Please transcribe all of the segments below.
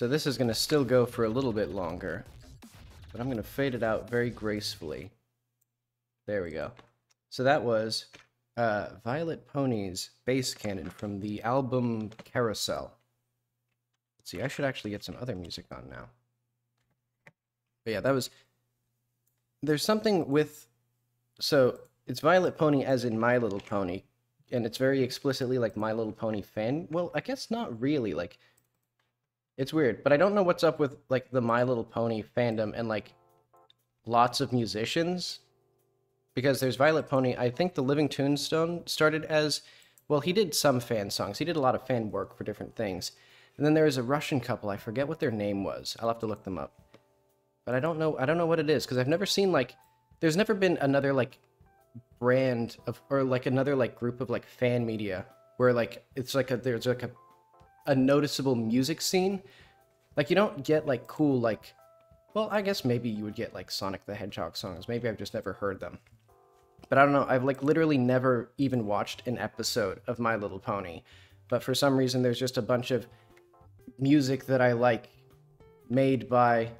So this is going to still go for a little bit longer. But I'm going to fade it out very gracefully. There we go. So that was uh, Violet Pony's bass cannon from the album Carousel. Let's see, I should actually get some other music on now. But yeah, that was... There's something with... So, it's Violet Pony as in My Little Pony, and it's very explicitly like My Little Pony fan. Well, I guess not really. Like, it's weird, but I don't know what's up with like the My Little Pony fandom and like lots of musicians. Because there's Violet Pony. I think the Living Tombstone started as well. He did some fan songs. He did a lot of fan work for different things. And then there is a Russian couple. I forget what their name was. I'll have to look them up. But I don't know. I don't know what it is because I've never seen like. There's never been another like brand of or like another like group of like fan media where like it's like a there's like a a noticeable music scene. Like you don't get like cool like well, I guess maybe you would get like Sonic the Hedgehog songs. Maybe I've just never heard them. But I don't know. I've like literally never even watched an episode of My Little Pony. But for some reason there's just a bunch of music that I like made by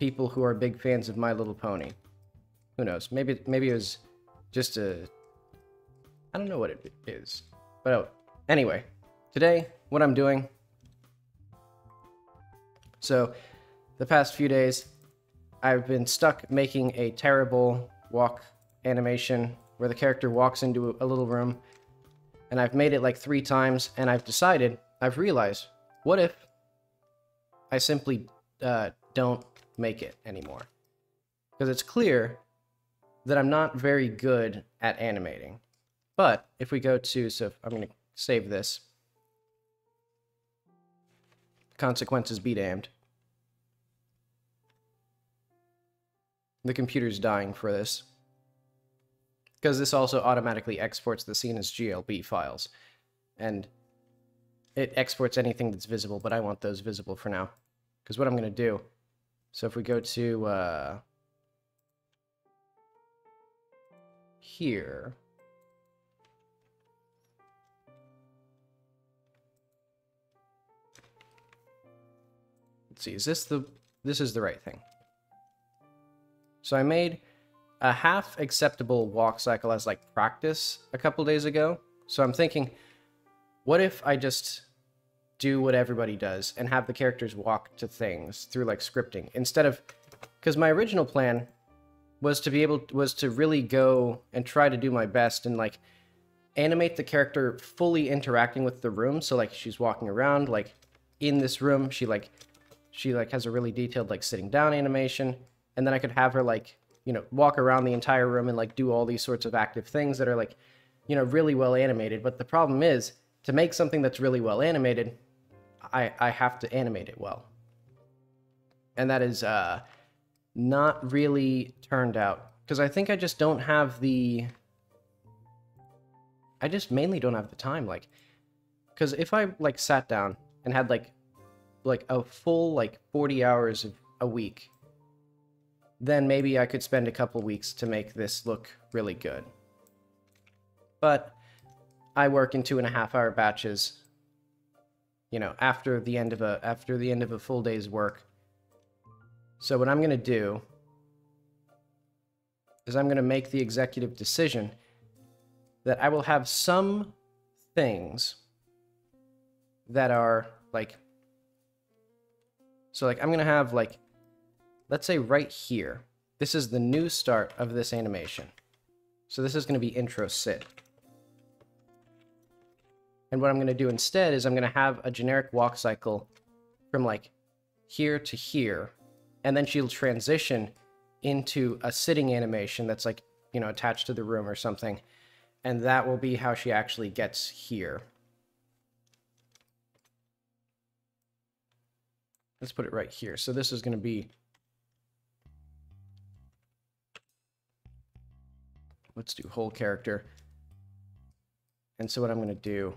people who are big fans of My Little Pony. Who knows? Maybe maybe it was just a I don't know what it is. But oh, anyway, today what I'm doing. So, the past few days I've been stuck making a terrible walk animation where the character walks into a little room and I've made it like 3 times and I've decided, I've realized, what if I simply uh, don't make it anymore? Because it's clear that I'm not very good at animating. But if we go to, so I'm going to save this. Consequences be damned. The computer's dying for this. Because this also automatically exports the scene as GLB files. And it exports anything that's visible, but I want those visible for now. Because what I'm going to do, so if we go to, uh, here. See, is this the, this is the right thing. So I made a half acceptable walk cycle as like practice a couple days ago. So I'm thinking, what if I just do what everybody does and have the characters walk to things through like scripting instead of, because my original plan was to be able was to really go and try to do my best and like animate the character fully interacting with the room so like she's walking around like in this room she like she like has a really detailed like sitting down animation and then i could have her like you know walk around the entire room and like do all these sorts of active things that are like you know really well animated. But the problem is to make something that's really well animated i i have to animate it well. And that is uh not really turned out. Because I think I just don't have the I just mainly don't have the time like cuz if I like sat down and had like like a full like 40 hours of a week then maybe I could spend a couple weeks to make this look really good. But I work in two and a half hour batches, you know, after the end of a after the end of a full day's work. So what I'm going to do is I'm going to make the executive decision that I will have some things that are like so like I'm to have like let's say right here. This is the new start of this animation. So this is to be intro sit. And what I'm to do instead is I'm to have a generic walk cycle from like here to here and then she'll transition into a sitting animation that's like, you know, attached to the room or something. And that will be how she actually gets here. Let's put it right here. So this is going to be... Let's do whole character. And so what I'm going to do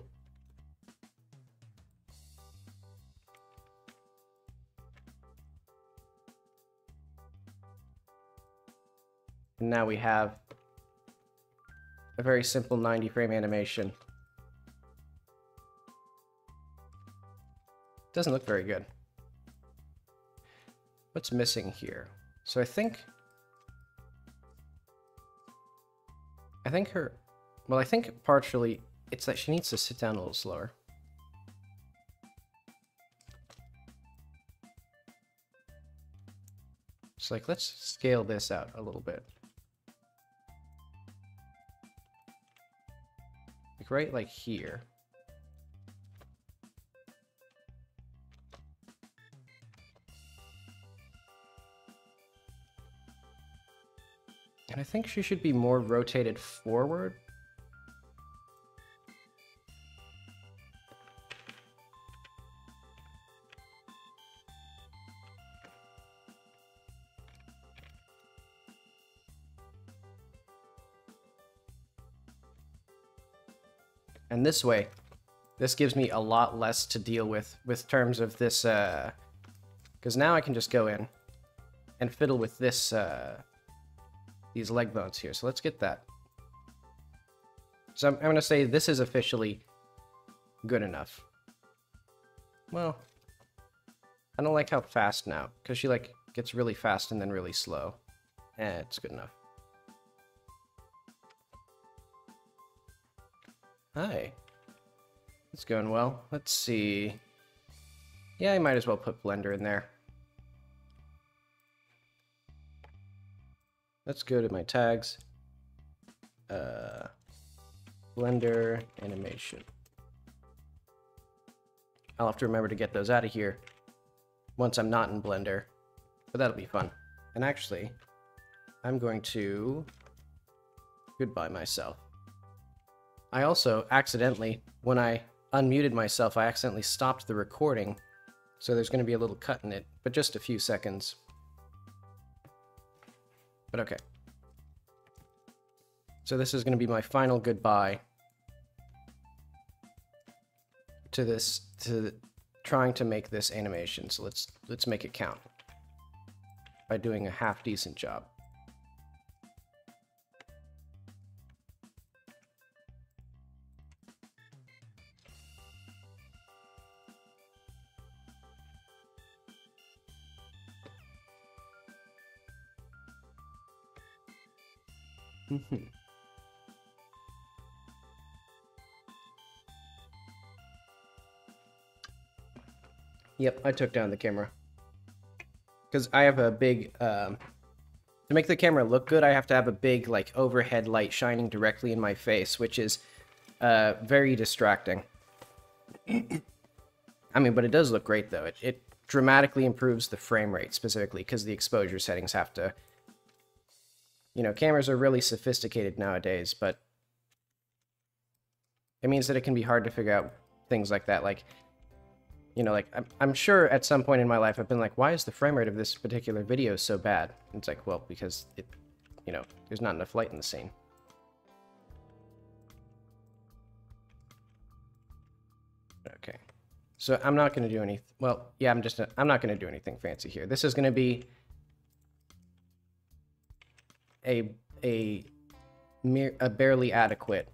And now we have a very simple 90 frame animation. Doesn't look very good. What's missing here? So I think... I think her... Well, I think partially it's that she needs to sit down a little slower. So like, let's scale this out a little bit. Like right like here. And I think she should be more rotated forward. And this way, this gives me a lot less to deal with with terms of this, uh, because now I can just go in and fiddle with this, uh, these leg bones here. So let's get that. So I'm, I'm going to say this is officially good enough. Well, I don't like how fast now, because she, like, gets really fast and then really slow. Eh, it's good enough. Hi. It's going well. Let's see. Yeah, I might as well put Blender in there. Let's go to my tags. Uh, Blender animation. I'll have to remember to get those out of here once I'm not in Blender, but that'll be fun. And actually, I'm going to goodbye myself. I also accidentally, when I unmuted myself, I accidentally stopped the recording, so there's going to be a little cut in it, but just a few seconds. But okay. So this is going to be my final goodbye to this, to trying to make this animation. So let's, let's make it count by doing a half decent job. Mm-hmm. Yep, I took down the camera. Because I have a big, um, to make the camera look good, I have to have a big, like, overhead light shining directly in my face, which is, uh, very distracting. I mean, but it does look great, though. It, it dramatically improves the frame rate, specifically, because the exposure settings have to you know, cameras are really sophisticated nowadays, but it means that it can be hard to figure out things like that. Like, you know, like, I'm, I'm sure at some point in my life I've been like, why is the frame rate of this particular video so bad? And it's like, well, because it, you know, there's not enough light in the scene. Okay. So I'm not going to do any, well, yeah, I'm just, I'm not going to do anything fancy here. This is going to be a a mere a barely adequate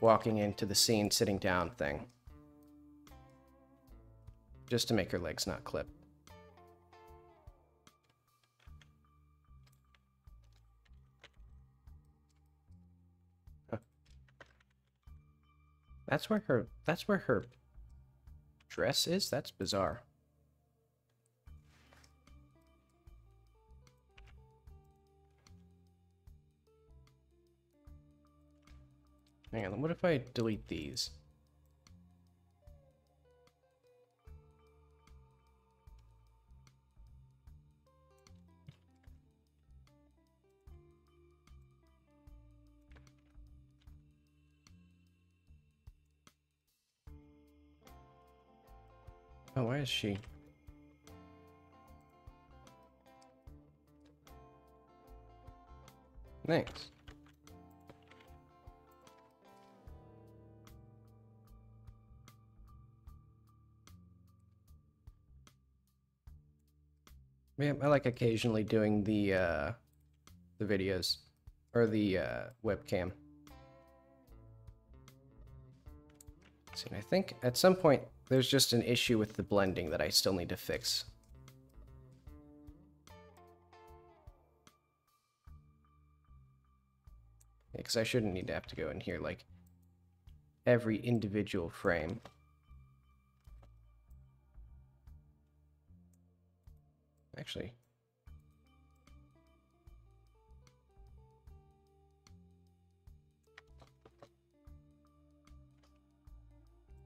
walking into the scene sitting down thing just to make her legs not clip That's where her that's where her dress is? That's bizarre. Hang on, what if I delete these? Oh, why is she? Thanks. Yeah, I like occasionally doing the uh, the videos or the uh, webcam. See, I think at some point there's just an issue with the blending that I still need to fix. Because I shouldn't need to have to go in here like every individual frame. Actually,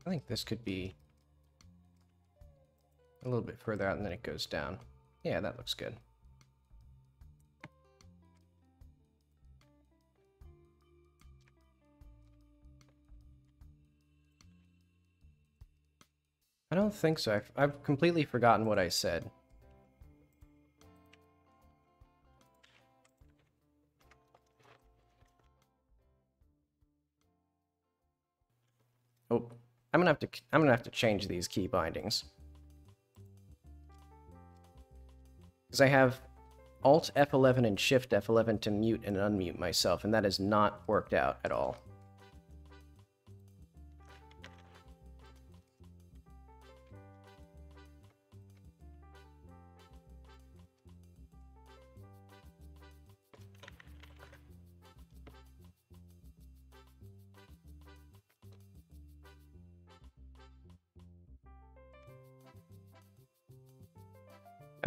I think this could be a little bit further out and then it goes down. Yeah, that looks good. I don't think so. I've, I've completely forgotten what I said. Oh, I'm gonna have to I'm gonna have to change these key bindings. Because I have Alt F11 and Shift F11 to mute and unmute myself, and that has not worked out at all.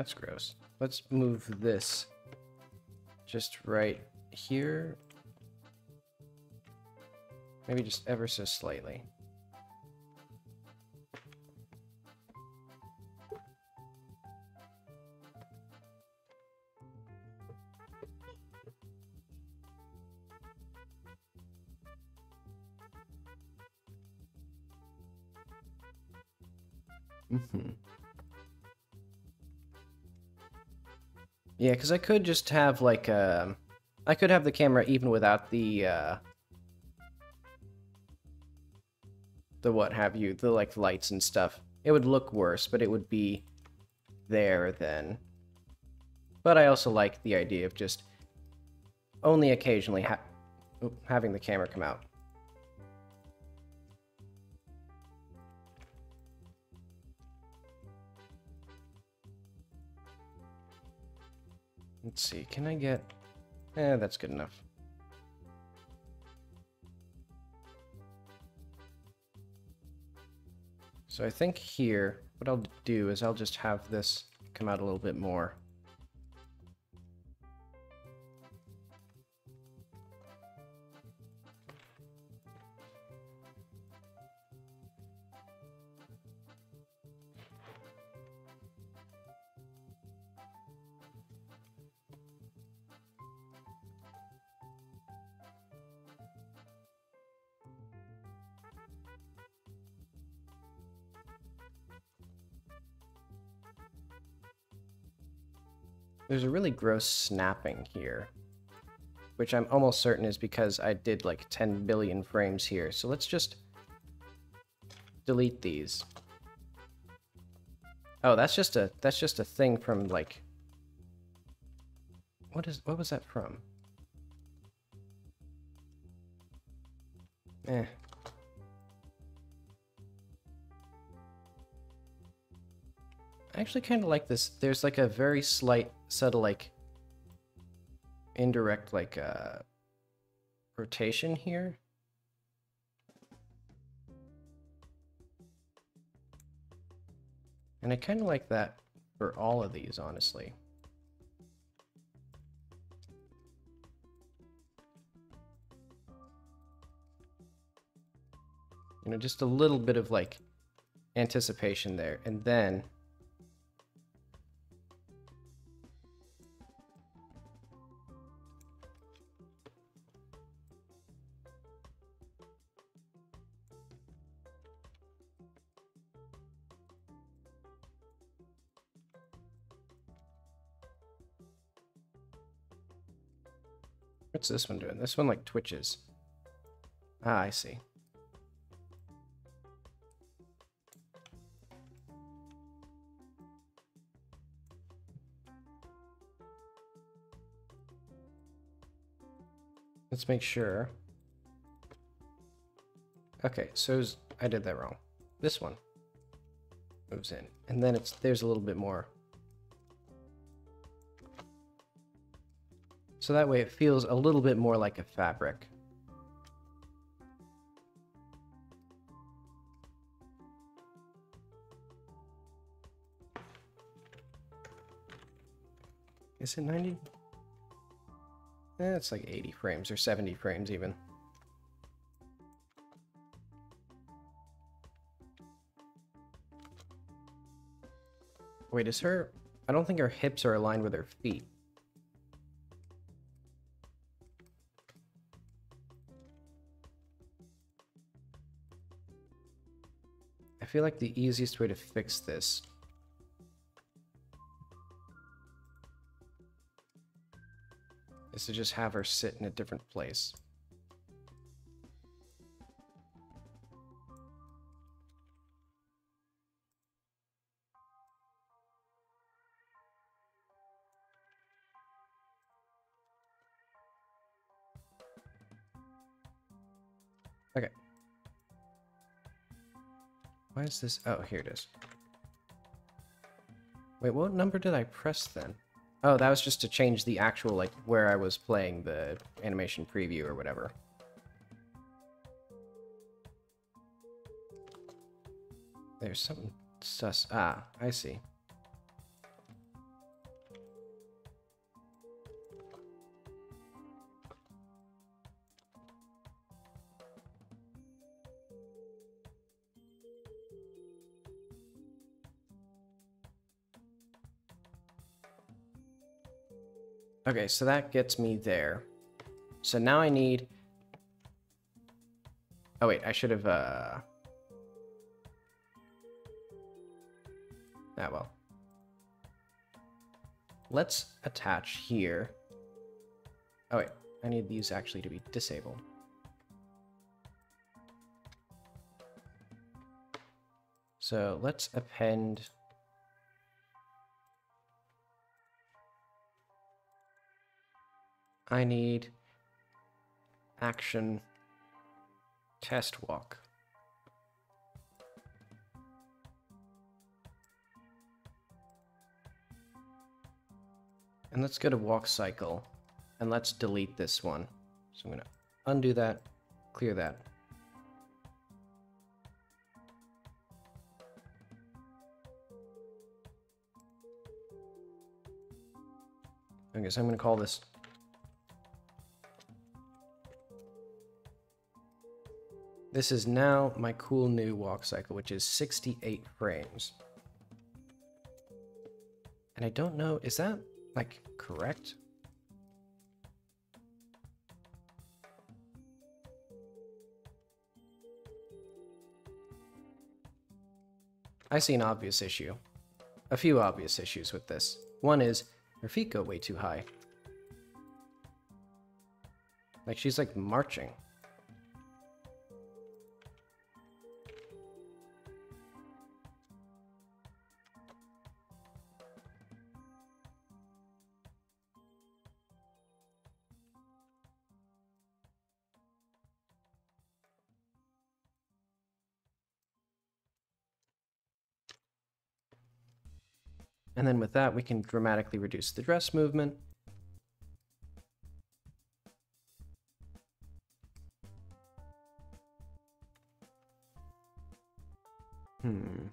That's gross. Let's move this just right here. Maybe just ever so slightly. Mm-hmm. Yeah, because I could just have like a... Um, I could have the camera even without the, uh... The what have you, the like lights and stuff. It would look worse, but it would be there then. But I also like the idea of just only occasionally ha having the camera come out. Let's see, can I get... Eh, that's good enough. So I think here, what I'll do is I'll just have this come out a little bit more. There's a really gross snapping here, which I'm almost certain is because I did like 10 billion frames here. So let's just delete these. Oh, that's just a that's just a thing from like What is what was that from? Eh, I actually kind of like this. There's like a very slight, subtle, like, indirect, like, uh, rotation here. And I kind of like that for all of these, honestly. You know, just a little bit of like anticipation there. And then What's this one doing? This one like twitches. Ah, I see. Let's make sure. Okay, so I did that wrong. This one. moves in. And then it's there's a little bit more. So that way it feels a little bit more like a fabric. Is it 90? Eh, it's like 80 frames or 70 frames even. Wait, is her... I don't think her hips are aligned with her feet. Feel like the easiest way to fix this is to just have her sit in a different place. Is this? Oh, here it is. Wait, what number did I press then? Oh, that was just to change the actual, like, where I was playing the animation preview or whatever. There's something sus. Ah, I see. Okay, so that gets me there. So now I need... Oh wait, I should have, uh... Ah, well. Let's attach here. Oh wait, I need these actually to be disabled. So let's append I need action test walk. And let's go to walk cycle and let's delete this one. So I'm going to undo that, clear that. Okay, so I'm going to call this This is now my cool new walk cycle, which is 68 frames. And I don't know, is that, like, correct? I see an obvious issue. A few obvious issues with this. One is, her feet go way too high. Like, she's like marching. And then with that, we can dramatically reduce the dress movement. Hmm.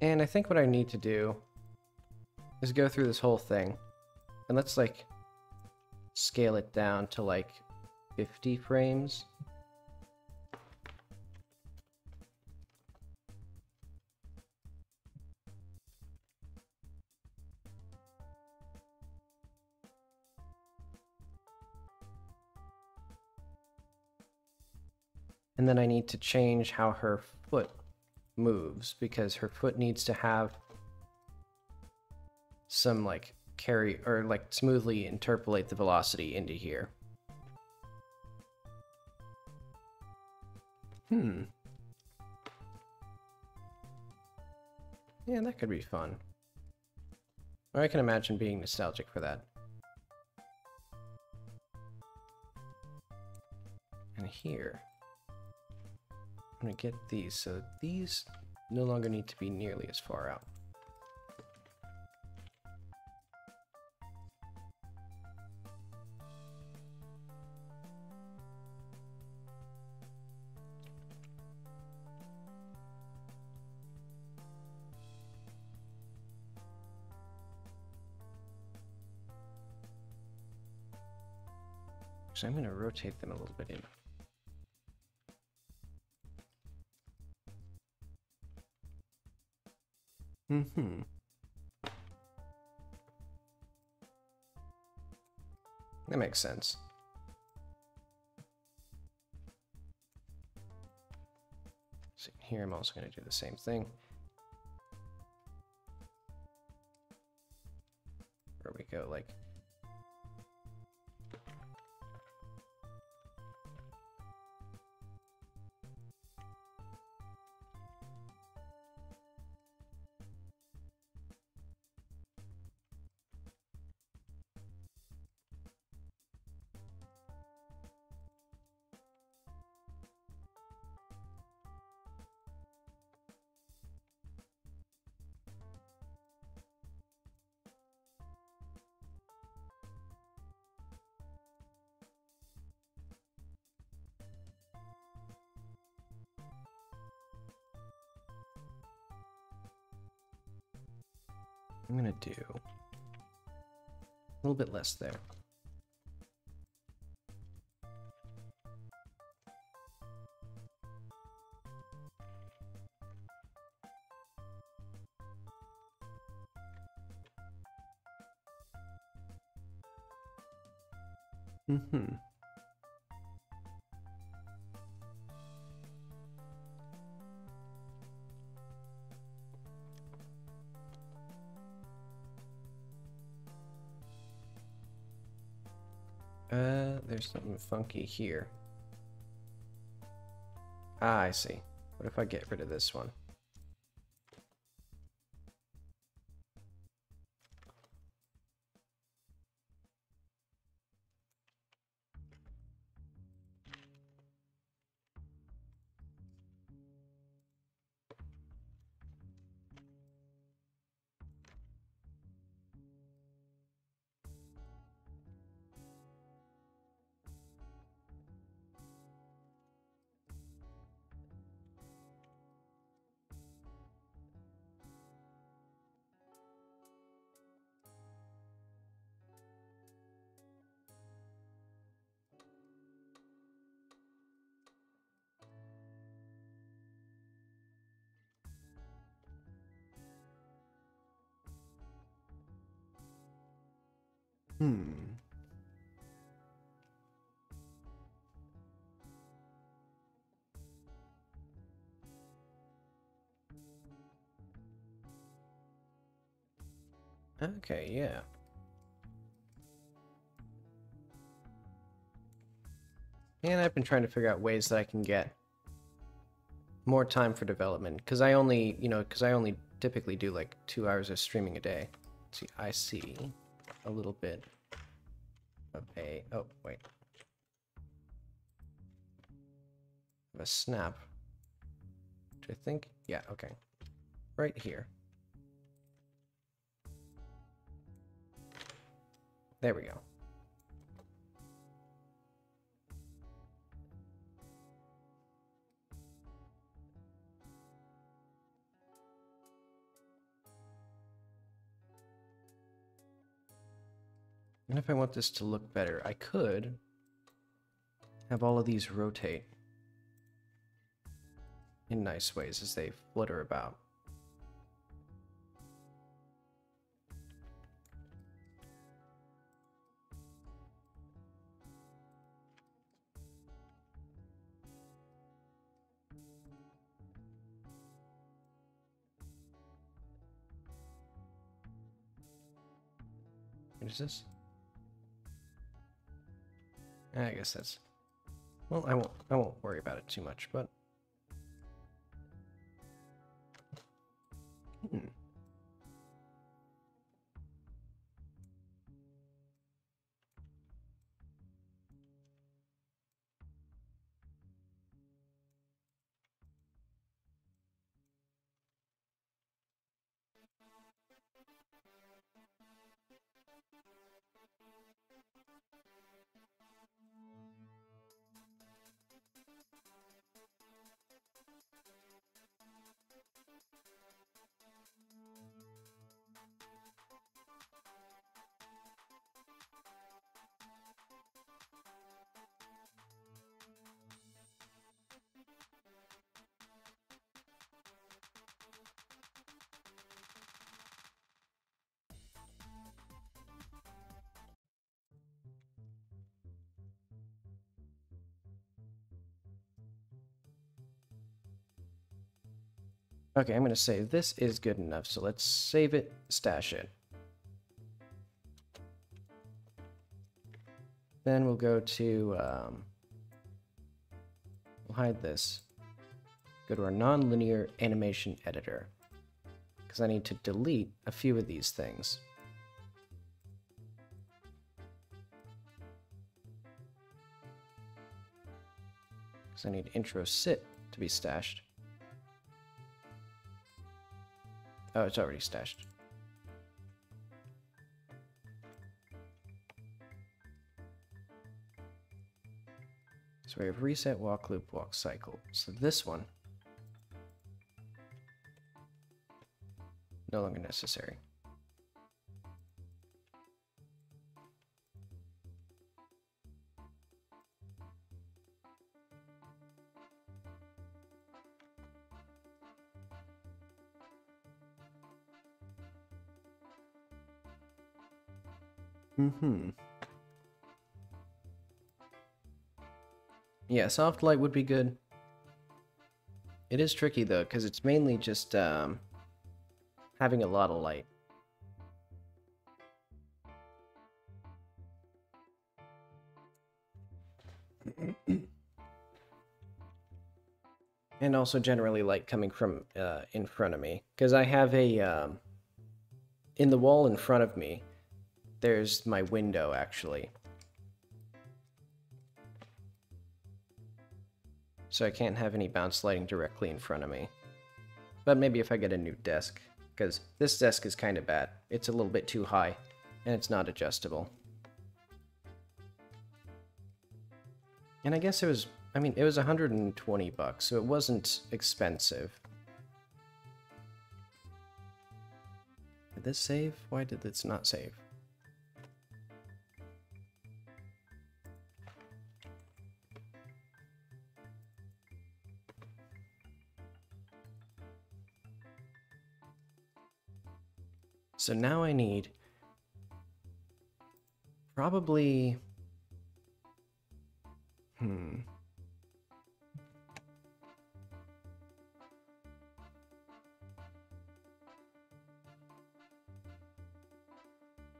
And I think what I need to do is go through this whole thing. And let's like scale it down to like 50 frames. And then I need to change how her foot moves because her foot needs to have some like carry or like smoothly interpolate the velocity into here. Hmm. Yeah, that could be fun. Or I can imagine being nostalgic for that. And here, I'm gonna get these, so these no longer need to be nearly as far out. So I'm going to rotate them a little bit in. Mm-hmm. That makes sense. So here I'm also going to do the same thing. Where we go like do a little bit less there. Mm-hmm. There's something funky here. Ah, I see. What if I get rid of this one? Okay, yeah. And I've been trying to figure out ways that I can get more time for development because I only, you know, because I only typically do like two hours of streaming a day. see, I see a little bit of a, oh, wait. Of a snap. Do I think? Yeah, okay. Right here. There we go. And if I want this to look better, I could have all of these rotate in nice ways as they flutter about. Is this? I guess that's well, I won't I won't worry about it too much, but hmm. Okay, I'm going to say this is good enough, so let's save it, stash it. Then we'll go to, um, we'll hide this. Go to our nonlinear animation editor, because I need to delete a few of these things. Because I need intro sit to be stashed. Oh, it's already stashed. So we have reset, walk, loop, walk, cycle. So this one, no longer necessary. Mm-hmm. Yeah, soft light would be good. It is tricky though, because it's mainly just um, having a lot of light. and also generally light coming from uh, in front of me, because I have a um, in the wall in front of me. There's my window actually. so I can't have any bounce lighting directly in front of me. But maybe if I get a new desk, because this desk is kind of bad. It's a little bit too high, and it's not adjustable. And I guess it was, I mean, it was 120 bucks, so it wasn't expensive. Did this save? Why did this not save? So now I need probably hmm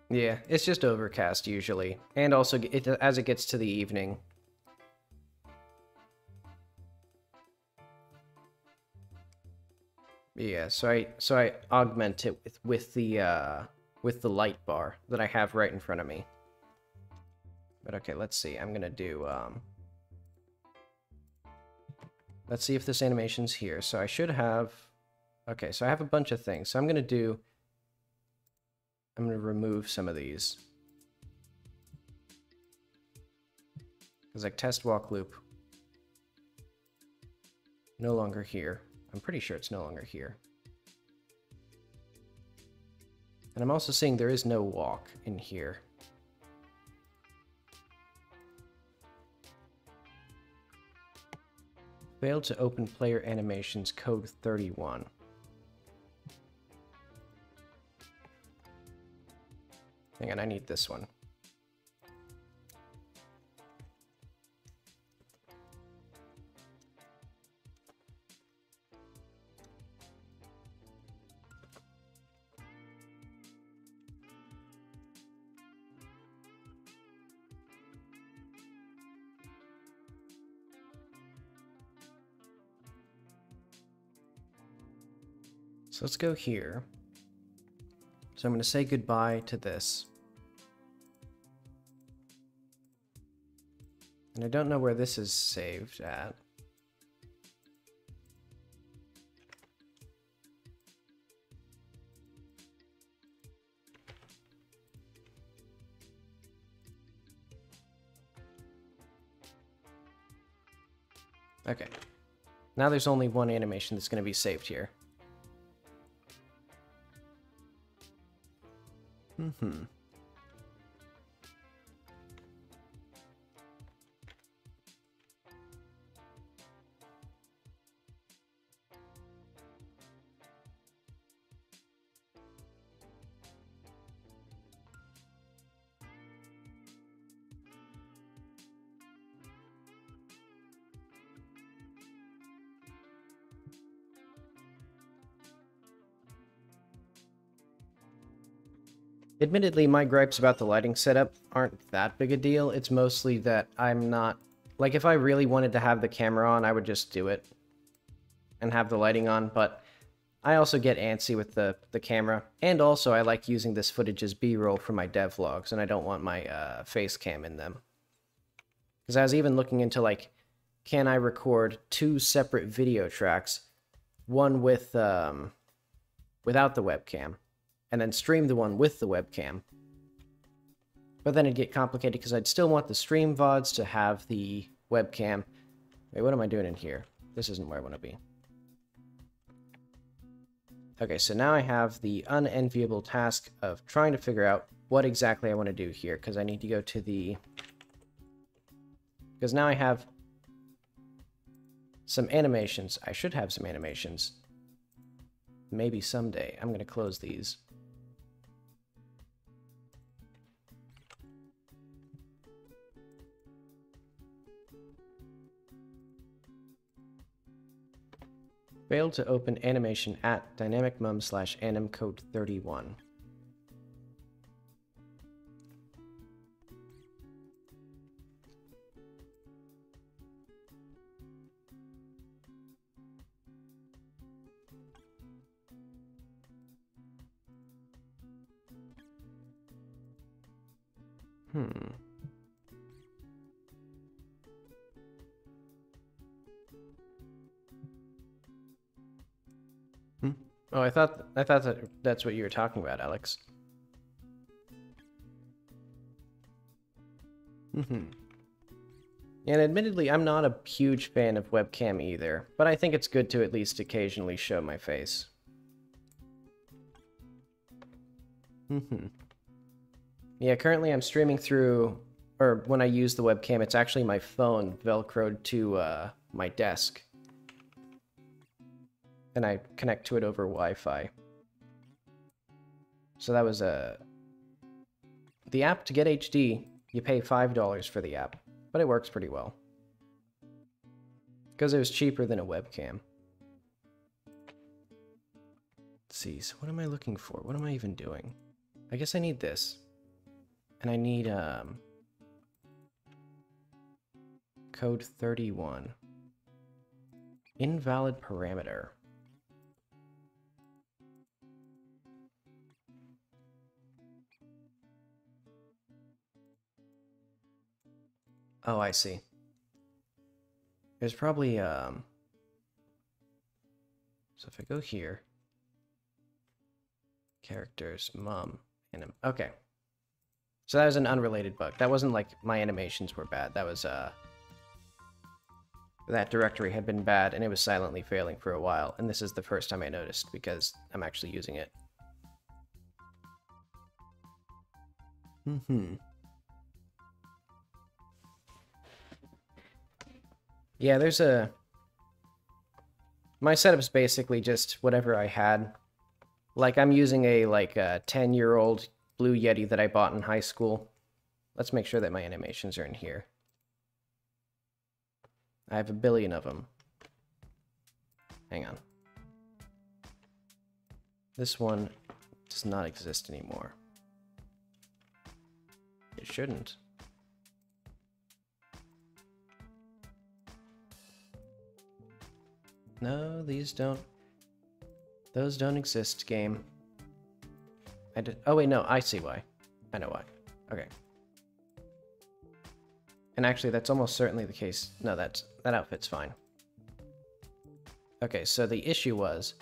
Yeah, it's just overcast usually. And also it, as it gets to the evening, Yeah, so I so I augment it with with the uh with the light bar that I have right in front of me. But okay, let's see. I'm gonna do um Let's see if this animation's here. So I should have Okay, so I have a bunch of things. So I'm gonna do I'm gonna remove some of these. Because like test walk loop. No longer here. I'm pretty sure it's no longer here. And I'm also seeing there is no walk in here. Failed to open player animations code 31. Hang on, I need this one. So let's go here. So I'm going to say goodbye to this. And I don't know where this is saved at. Okay. Now there's only one animation that's going to be saved here. Mm-hmm. Admittedly, my gripes about the lighting setup aren't that big a deal. It's mostly that I'm not... Like, if I really wanted to have the camera on, I would just do it. And have the lighting on, but... I also get antsy with the, the camera. And also, I like using this footage as B-roll for my devlogs, and I don't want my uh, face cam in them. Because I was even looking into, like, can I record two separate video tracks? One with, um, without the webcam, and then stream the one with the webcam. But then it'd get complicated because I'd still want the stream VODs to have the webcam. Wait, what am I doing in here? This isn't where I want to be. Okay, so now I have the unenviable task of trying to figure out what exactly I want to do here, because I need to go to the... Because now I have some animations. I should have some animations. Maybe someday. I'm going to close these. Failed to open animation at dynamicmum slash animcode31. Hmm. Oh, I thought I thought that that's what you were talking about, Alex. Mm-hmm. And admittedly, I'm not a huge fan of webcam either, but I think it's good to at least occasionally show my face. Mm-hmm. Yeah, currently I'm streaming through, or when I use the webcam, it's actually my phone velcroed to uh, my desk and I connect to it over Wi-Fi. So that was a... Uh, the app to get HD, you pay $5 for the app, but it works pretty well. Because it was cheaper than a webcam. Let's see, so what am I looking for? What am I even doing? I guess I need this. And I need, um... Code 31. Invalid parameter. Oh, I see. There's probably, um... So if I go here... Characters, mom, anim... Okay. So that was an unrelated bug. That wasn't like my animations were bad. That was, uh... That directory had been bad, and it was silently failing for a while, and this is the first time I noticed, because I'm actually using it. Mm-hmm. Yeah, there's a... My setup's basically just whatever I had. Like, I'm using a, like, a 10-year-old Blue Yeti that I bought in high school. Let's make sure that my animations are in here. I have a billion of them. Hang on. This one does not exist anymore. It shouldn't. No, these don't. Those don't exist, game. I did. Oh, wait, no, I see why. I know why. Okay. And actually, that's almost certainly the case. No, that's, that outfit's fine. Okay, so the issue was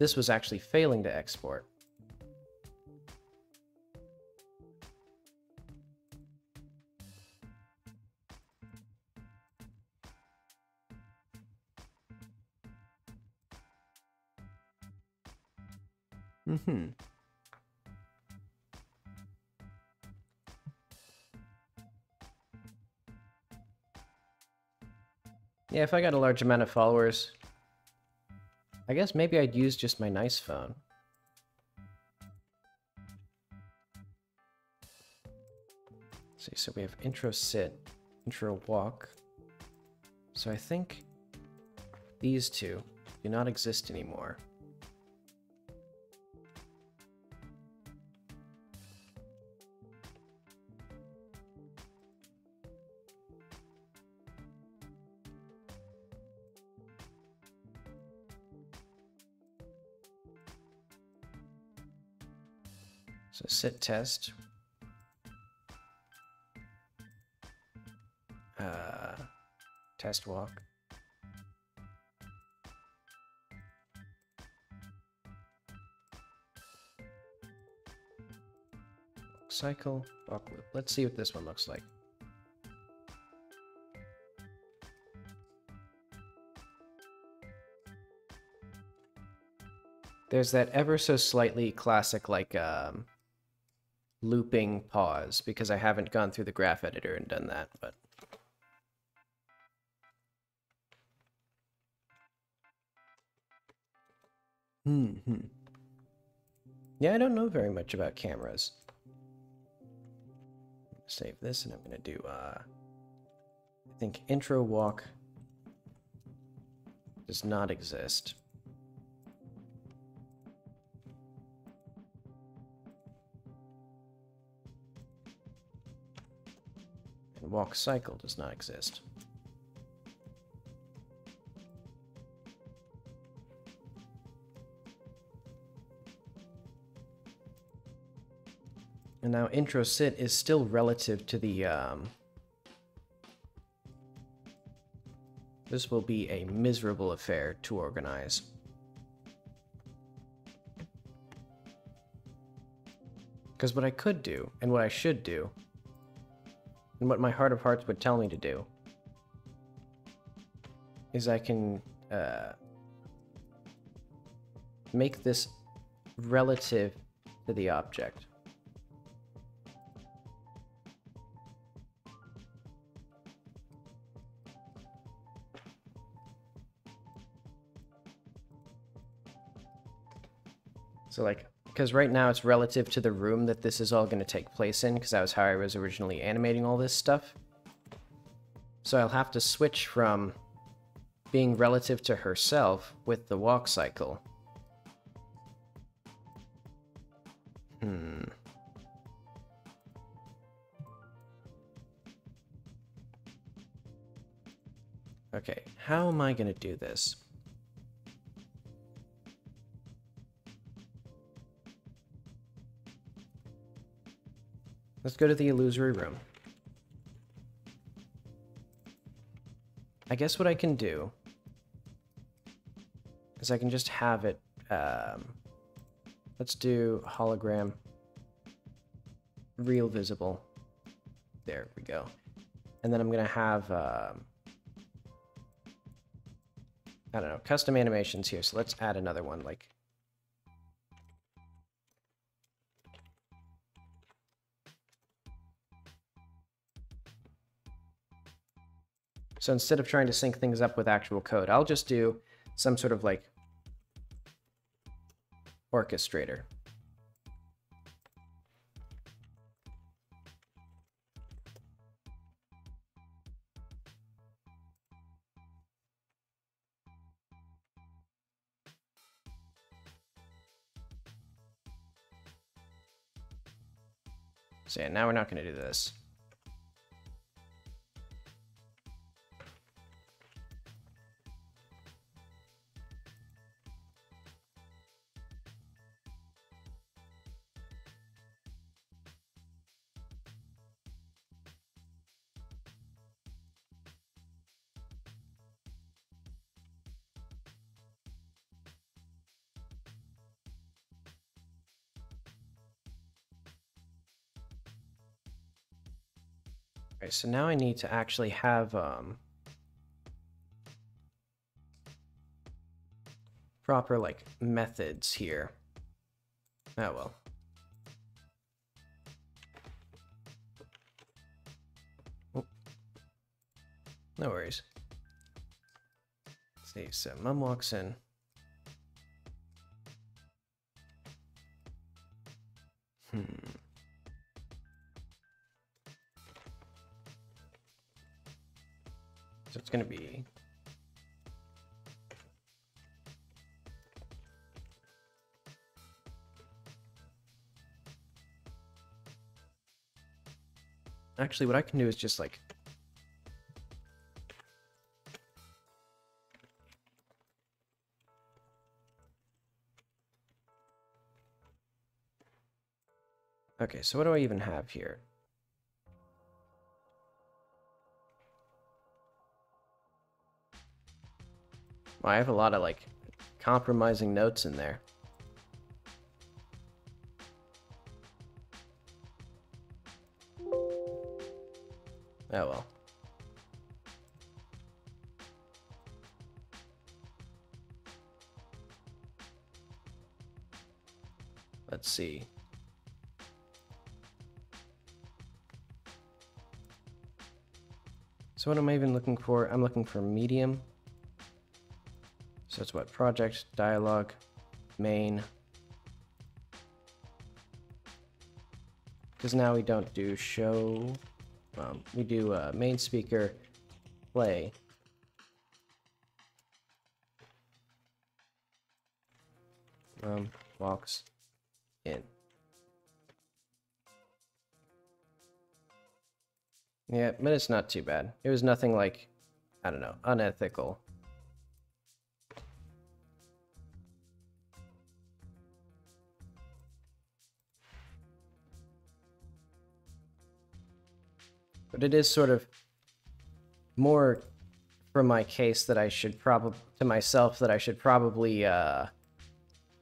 this was actually failing to export. Mm-hmm. Yeah, if I got a large amount of followers, I guess maybe I'd use just my nice phone. Let's see, so we have intro sit, intro walk. So I think these two do not exist anymore. Sit test. Uh, test walk. Cycle, walk loop. Let's see what this one looks like. There's that ever so slightly classic, like, um, looping pause, because I haven't gone through the graph editor and done that, but... Hmm. Yeah, I don't know very much about cameras. Save this, and I'm to do, uh... I think intro walk does not exist. And walk cycle does not exist. And now intro sit is still relative to the, um... This will be a miserable affair to organize. Because what I could do, and what I should do, and what my heart of hearts would tell me to do, is I can uh, make this relative to the object. So like, because right now it's relative to the room that this is all going to take place in, because that was how I was originally animating all this stuff. So I'll have to switch from being relative to herself with the walk cycle. Hmm. Okay, how am I going to do this? Let's go to the illusory room. I guess what I can do is I can just have it, um, let's do hologram real visible. There we go. And then I'm going to have, um, I don't know, custom animations here. So let's add another one like So instead of trying to sync things up with actual code, I'll just do some sort of like orchestrator. So yeah, now we're not going to do this. So now I need to actually have um, proper like methods here. Oh well. No worries. Let's see, so mom walks in. It's going to be Actually, what I can do is just like Okay, so what do I even have here? I have a lot of, like, compromising notes in there. Oh well. Let's see. So what am I even looking for? I'm looking for medium. So it's what? Project, dialogue, main. Because now we don't do show. Um, we do uh, main speaker, play. Um, walks in. Yeah, but it's not too bad. It was nothing like, I don't know, unethical. But it is sort of more for my case that I should probably, to myself, that I should probably uh,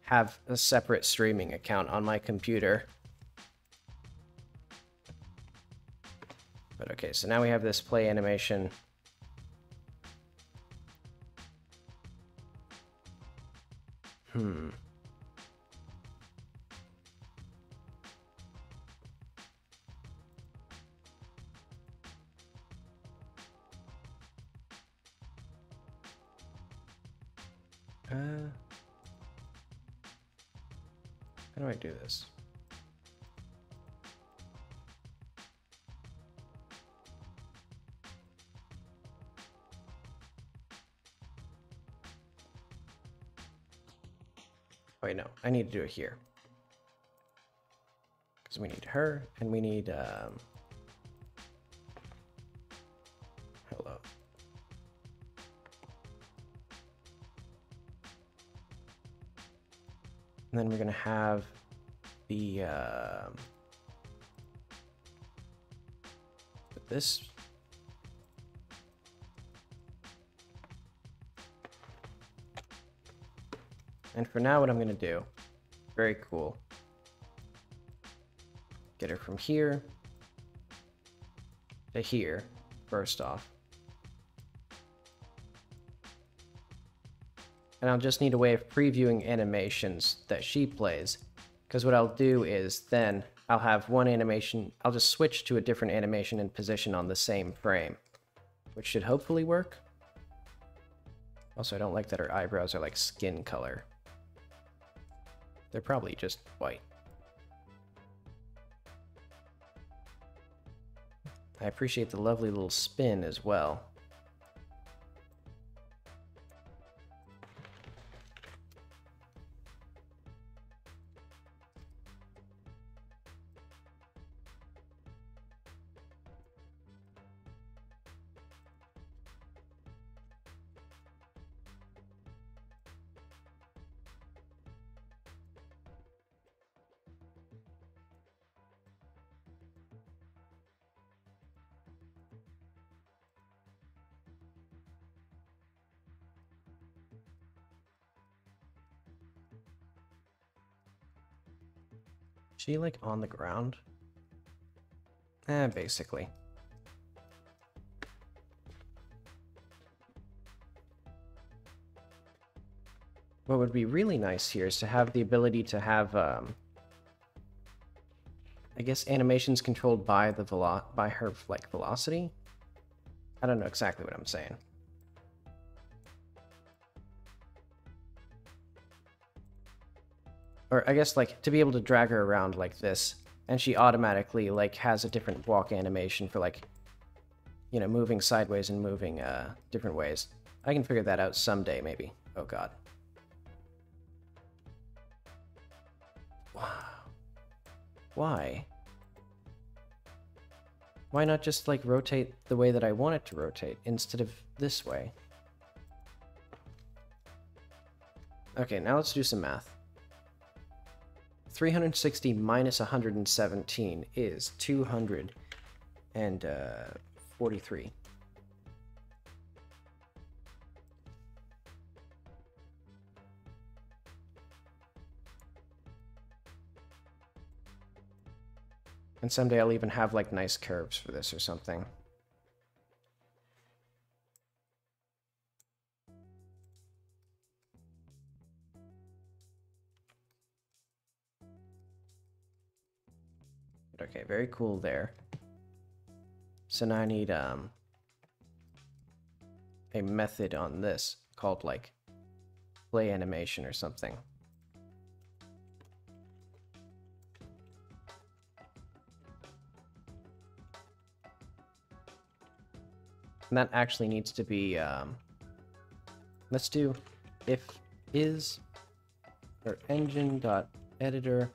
have a separate streaming account on my computer. But okay, so now we have this play animation. Hmm. Uh, how do I do this? Wait, no, I need to do it here. Because we need her, and we need, um... And then we're going to have the, um... This And for now, what I'm going to do, very cool. Get her from here to here, first off. And I'll just need a way of previewing animations that she plays. Because what I'll do is then I'll have one animation, I'll just switch to a different animation and position on the same frame. Which should hopefully work. Also, I don't like that her eyebrows are like skin color. They're probably just white. I appreciate the lovely little spin as well. She like on the ground? Eh, basically. What would be really nice here is to have the ability to have, um, I guess, animations controlled by the velo by her like velocity. I don't know exactly what I'm saying. Or I guess like to be able to drag her around like this, and she automatically like has a different walk animation for like, you know, moving sideways and moving uh, different ways. I can figure that out someday, maybe. Oh god. Wow. Why? Why not just like rotate the way that I want it to rotate instead of this way? Okay, now let's do some math. 360 minus 117 is 243. And someday I'll even have like nice curves for this or something. Okay, very cool there. So now I need um a method on this called like play animation or something. And that actually needs to be um let's do if is or engine dot editor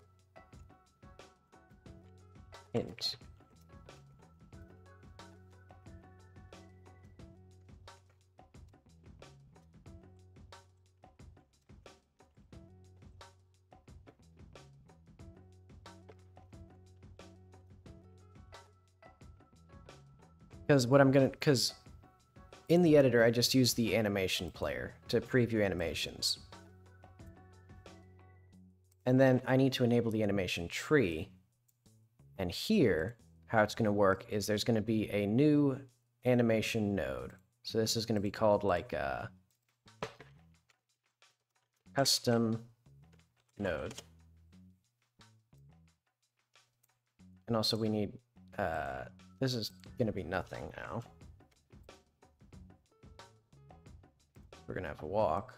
Because what I'm gonna, because in the editor, I just use the animation player to preview animations. And then I need to enable the animation tree and here, how it's to work is there's to be a new animation node. So this is to be called like a uh, custom node. And also we need, uh, this is going to be nothing now. We're going to have a walk.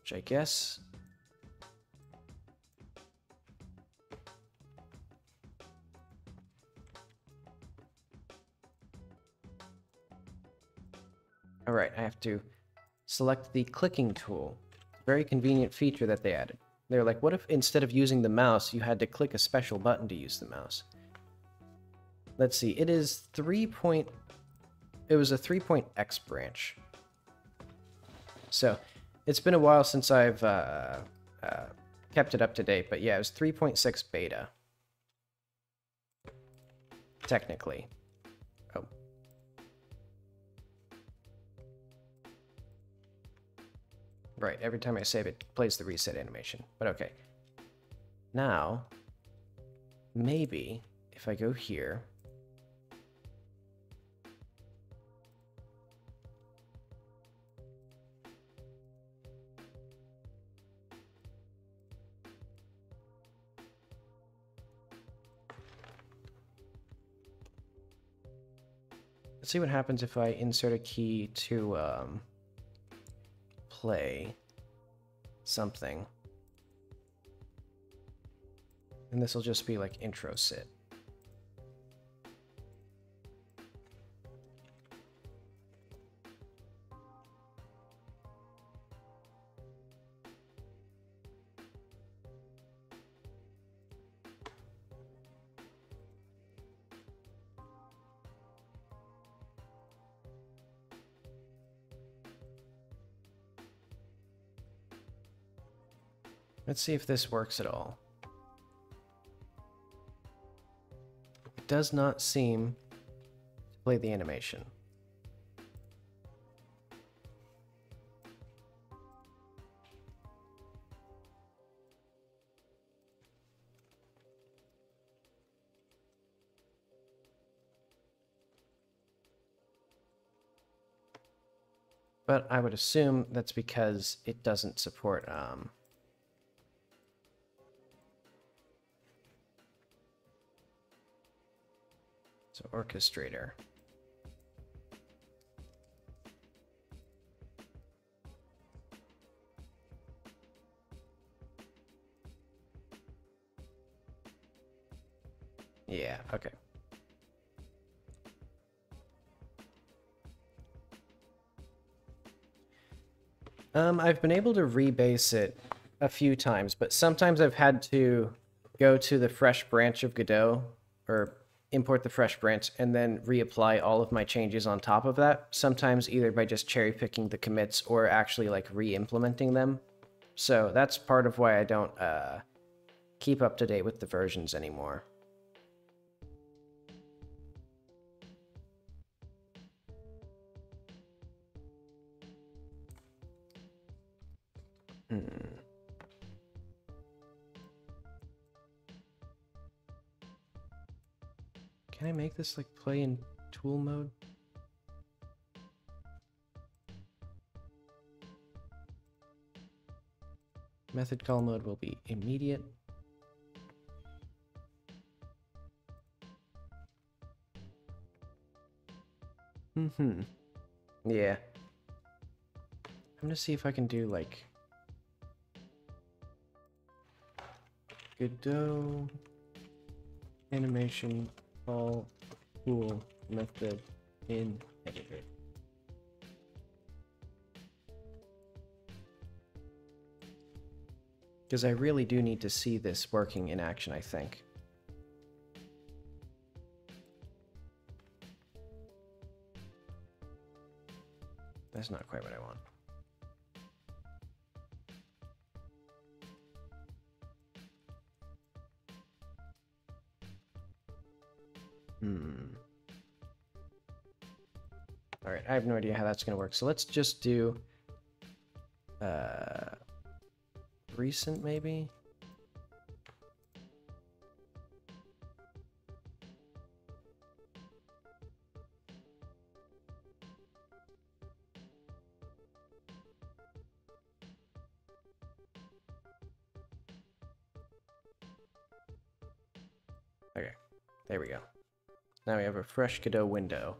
Which I guess All right, I have to select the clicking tool. Very convenient feature that they added. They're like, what if instead of using the mouse, you had to click a special button to use the mouse? Let's see, it is 3 point... It was a 3 point X branch. So, it's been a while since I've uh, uh, kept it up to date, but yeah, it was 3.6 beta. Technically. Right, every time I save it plays the reset animation. But okay. Now, maybe if I go here, Let's see what happens if I insert a key to um, play something. And this will just be like intro sit. Let's see if this works at all. It does not seem to play the animation. But I would assume that's because it doesn't support um, So orchestrator. Yeah, okay. Um, I've been able to rebase it a few times, but sometimes I've had to go to the fresh branch of Godot, or import the fresh branch, and then reapply all of my changes on top of that. Sometimes either by just cherry picking the commits or actually like re-implementing them. So that's part of why I don't uh, keep up to date with the versions anymore. Can I make this like play in tool mode? Method call mode will be immediate. Mm-hmm. Yeah. I'm gonna see if I can do like Godot animation call tool method in editor. Because I really do need to see this working in action, I think. That's not quite what I want. Right, I have no idea how that's going to work. So let's just do uh, recent, maybe? Okay, there we go. Now we have a fresh Godot window.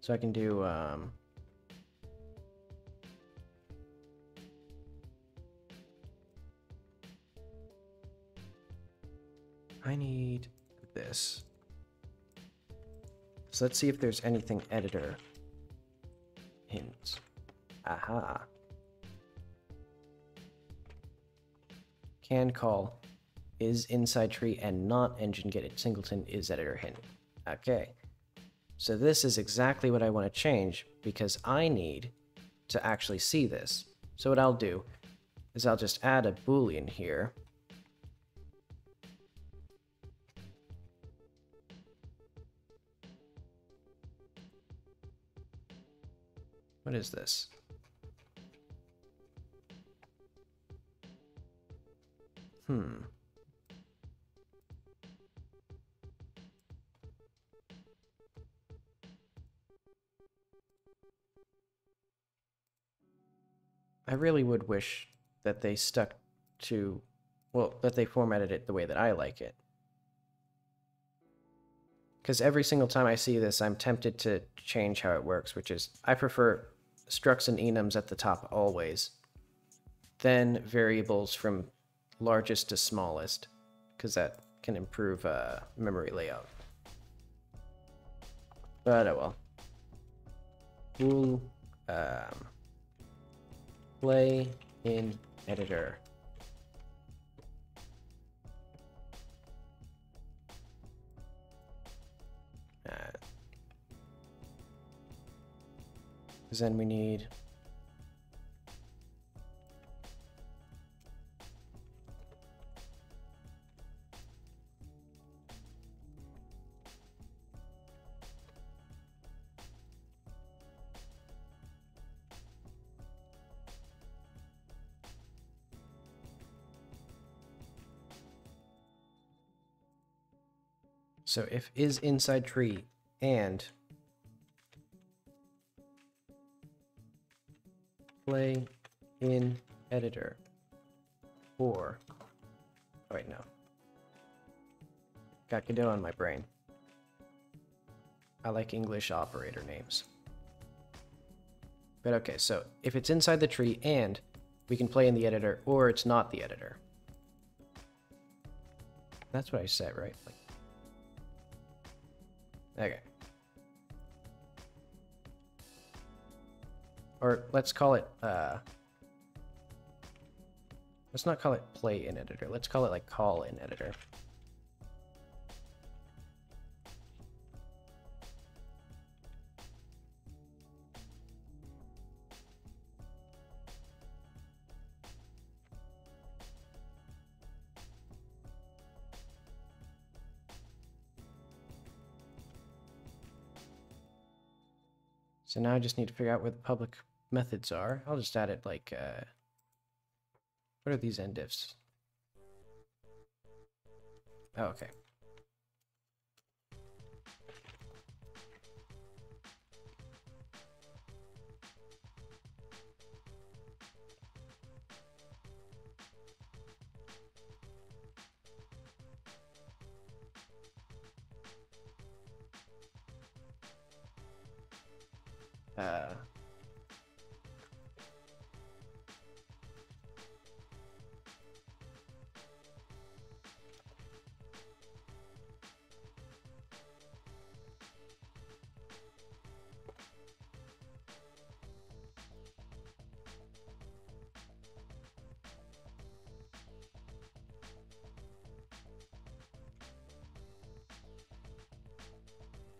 So I can do, um... I need this. So let's see if there's anything editor hints. Aha. Can call is inside tree and not engine get it singleton is editor hint. Okay. So this is exactly what I want to change because I need to actually see this. So what I'll do is I'll just add a boolean here. What is this? Hmm. I really would wish that they stuck to, well, that they formatted it the way that I like it. Because every single time I see this, I'm tempted to change how it works, which is I prefer structs and enums at the top always, then variables from largest to smallest, because that can improve uh, memory layout. But oh well. Bool, um, play in editor. Then we need So if is inside tree and play in editor or oh wait no. Got Godot on my brain. I like English operator names. But okay so if it's inside the tree and we can play in the editor or it's not the editor. That's what I said right Okay. Or let's call it, uh, let's not call it play in editor. Let's call it like call in editor. So now I just need to figure out where the public methods are. I'll just add it like, uh, what are these end diffs? Oh, okay. Uh,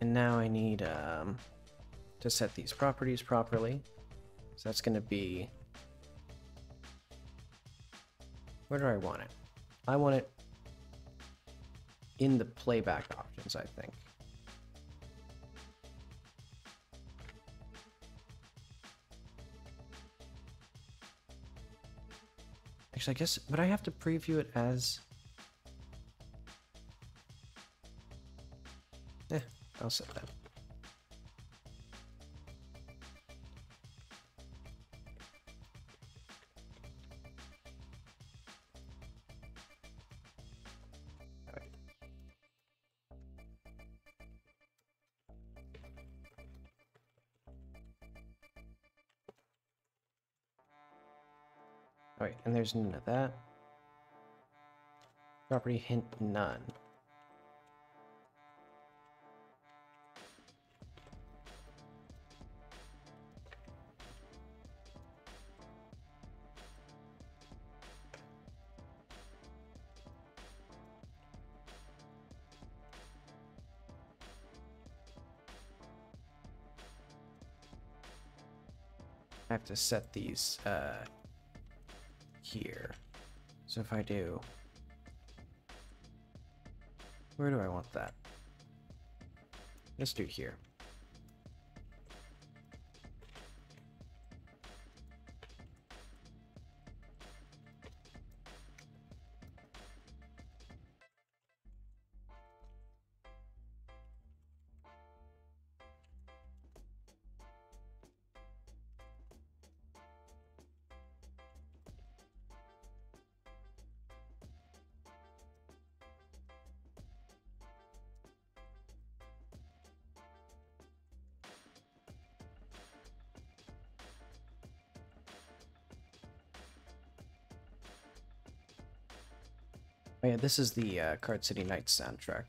and now I need um, to set these properties properly. So that's going to be... Where do I want it? I want it in the playback options, I think. Actually, I guess, would I have to preview it as... Eh, I'll set that. There's none of that. Property hint none. I have to set these uh, here. So if I do, where do I want that? Let's do here. This is the uh, Card City Nights soundtrack.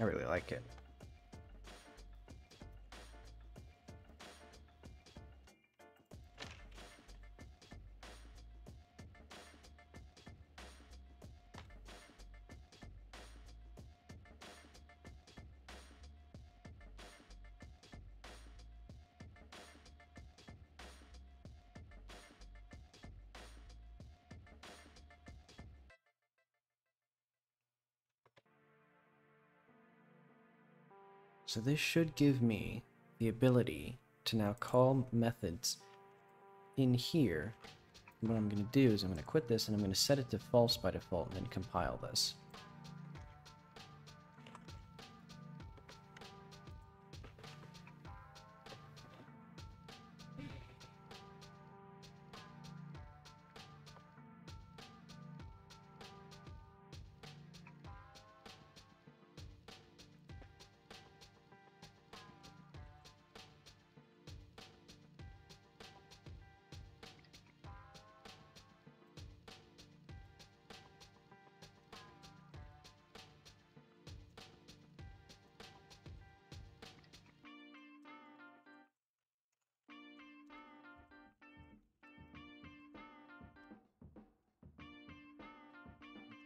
I really like it. So this should give me the ability to now call methods in here. What I'm going to do is I'm going to quit this and I'm going to set it to false by default and then compile this.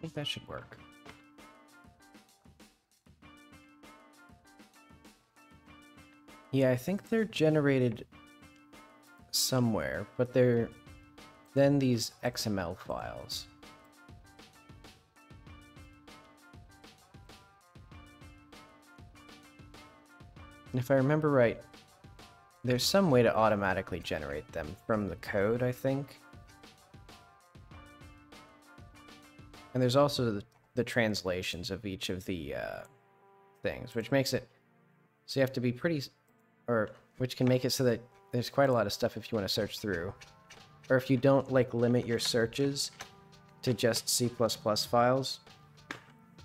Think that should work. Yeah, I think they're generated somewhere, but they're then these XML files. And if I remember right, there's some way to automatically generate them from the code, I think. And there's also the, the translations of each of the uh, things, which makes it so you have to be pretty, or which can make it so that there's quite a lot of stuff if you want to search through. Or if you don't like limit your searches to just C++ files,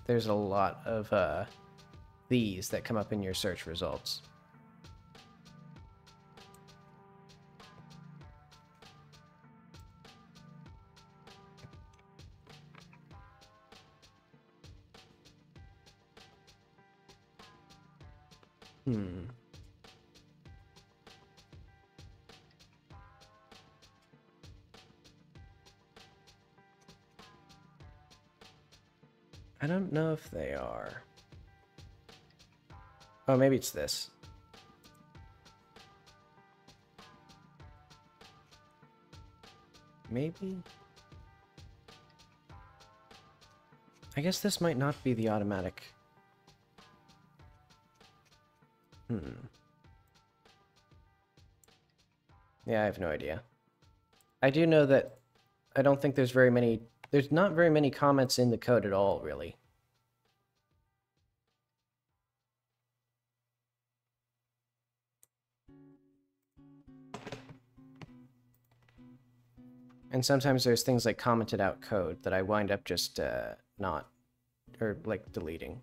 there's a lot of uh, these that come up in your search results. Hmm. I don't know if they are. Oh, maybe it's this. Maybe? I guess this might not be the automatic. Hmm. Yeah, I have no idea. I do know that I don't think there's very many there's not very many comments in the code at all, really. And sometimes there's things like commented out code that I wind up just uh, not, or like deleting.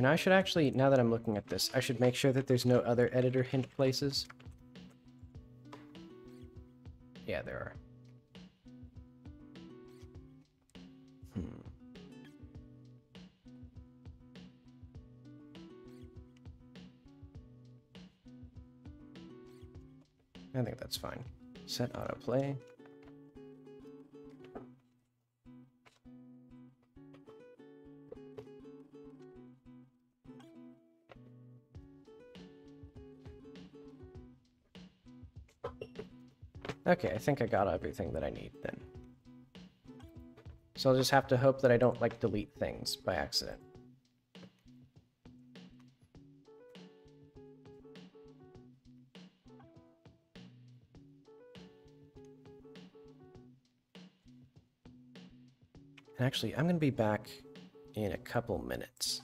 Know, I should actually, now that I'm looking at this, I should make sure that there's no other editor hint places. Yeah, there are. Hmm. I think that's fine. Set autoplay. Okay, I think I got everything that I need then. So I'll just have to hope that I don't, like, delete things by accident. And actually, I'm going to be back in a couple minutes.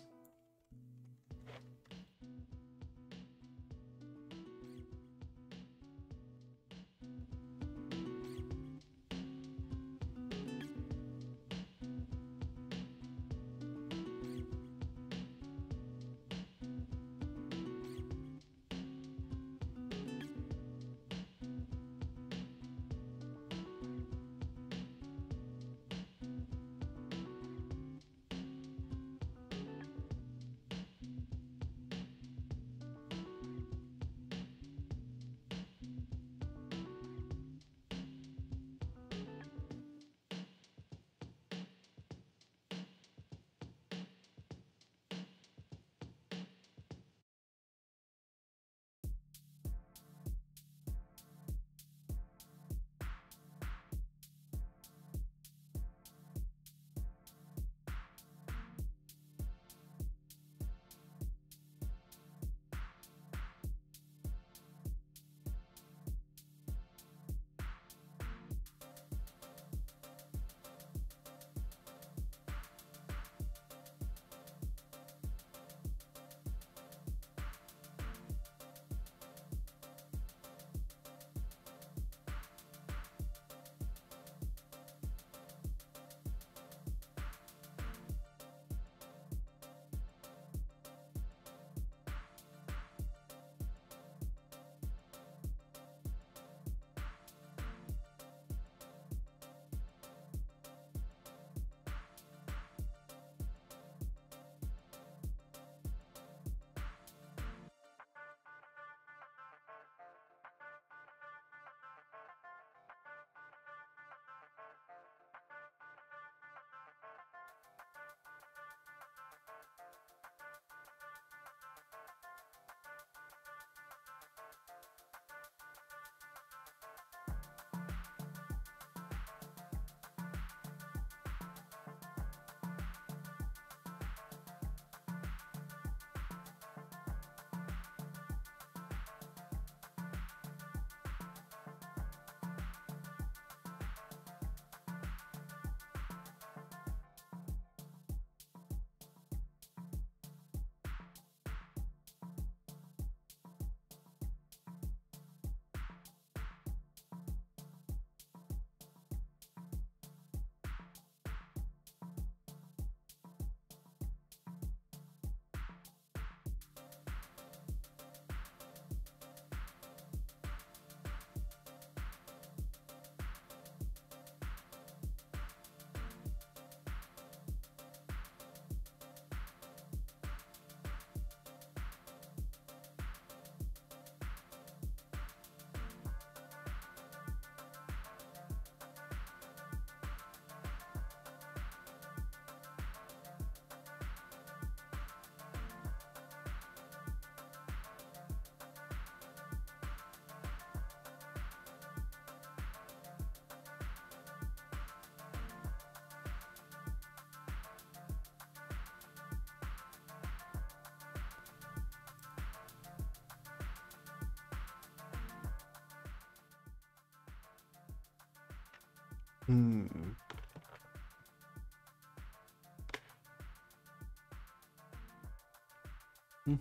Hmm.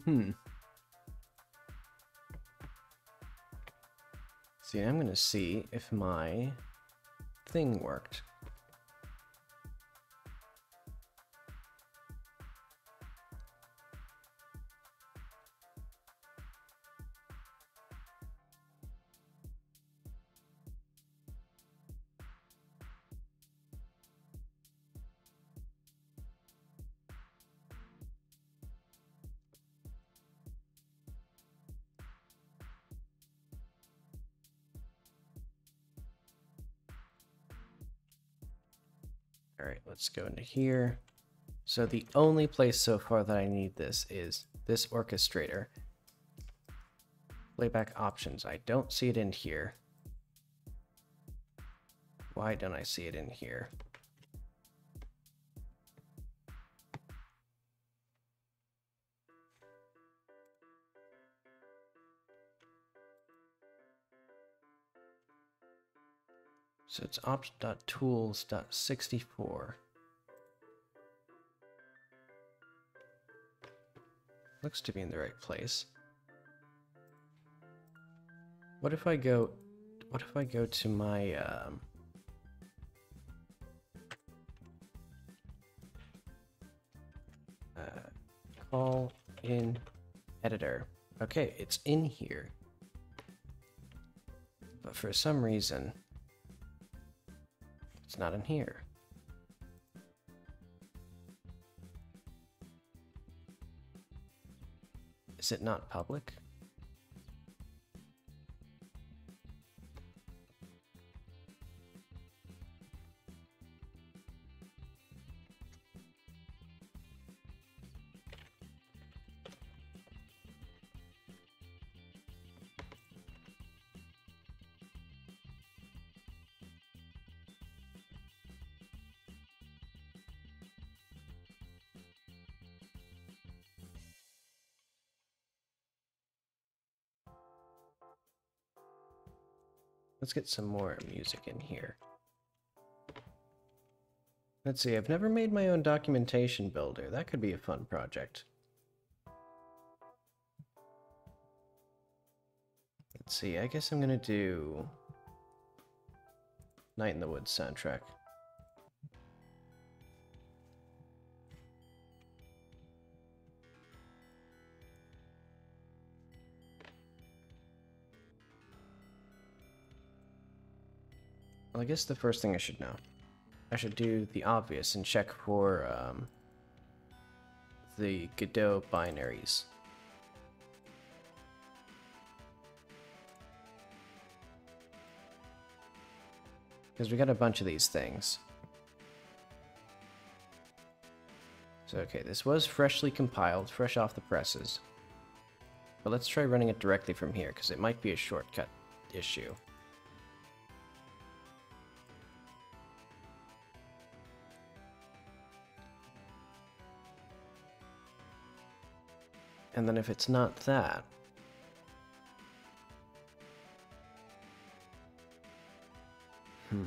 Hmm. See, I'm gonna see if my thing worked. Let's go into here. So the only place so far that I need this is this orchestrator. Playback options. I don't see it in here. Why don't I see it in here? So it's opt.tools.64. Looks to be in the right place. What if I go, what if I go to my, um, uh, call in editor. Okay, it's in here. But for some reason, it's not in here. Is it not public? Let's get some more music in here. Let's see, I've never made my own documentation builder. That could be a fun project. Let's see, I guess I'm gonna do Night in the Woods soundtrack. Well, I guess the first thing I should know. I should do the obvious and check for um, the Godot binaries. Because we got a bunch of these things. So okay, this was freshly compiled, fresh off the presses. But let's try running it directly from here, because it might be a shortcut issue. And then if it's not that, hmm.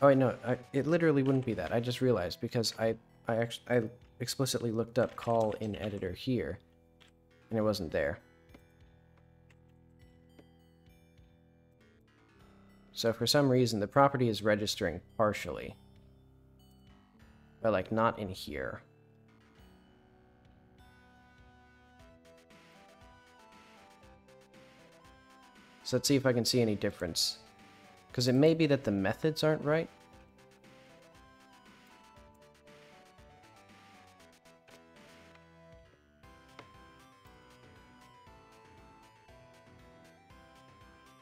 Oh, wait, no, I, it literally wouldn't be that. I just realized because I, I actually, I explicitly looked up call in editor here, and it wasn't there. So for some reason, the property is registering partially, but like not in here. So let's see if I can see any difference. Because it may be that the methods aren't right.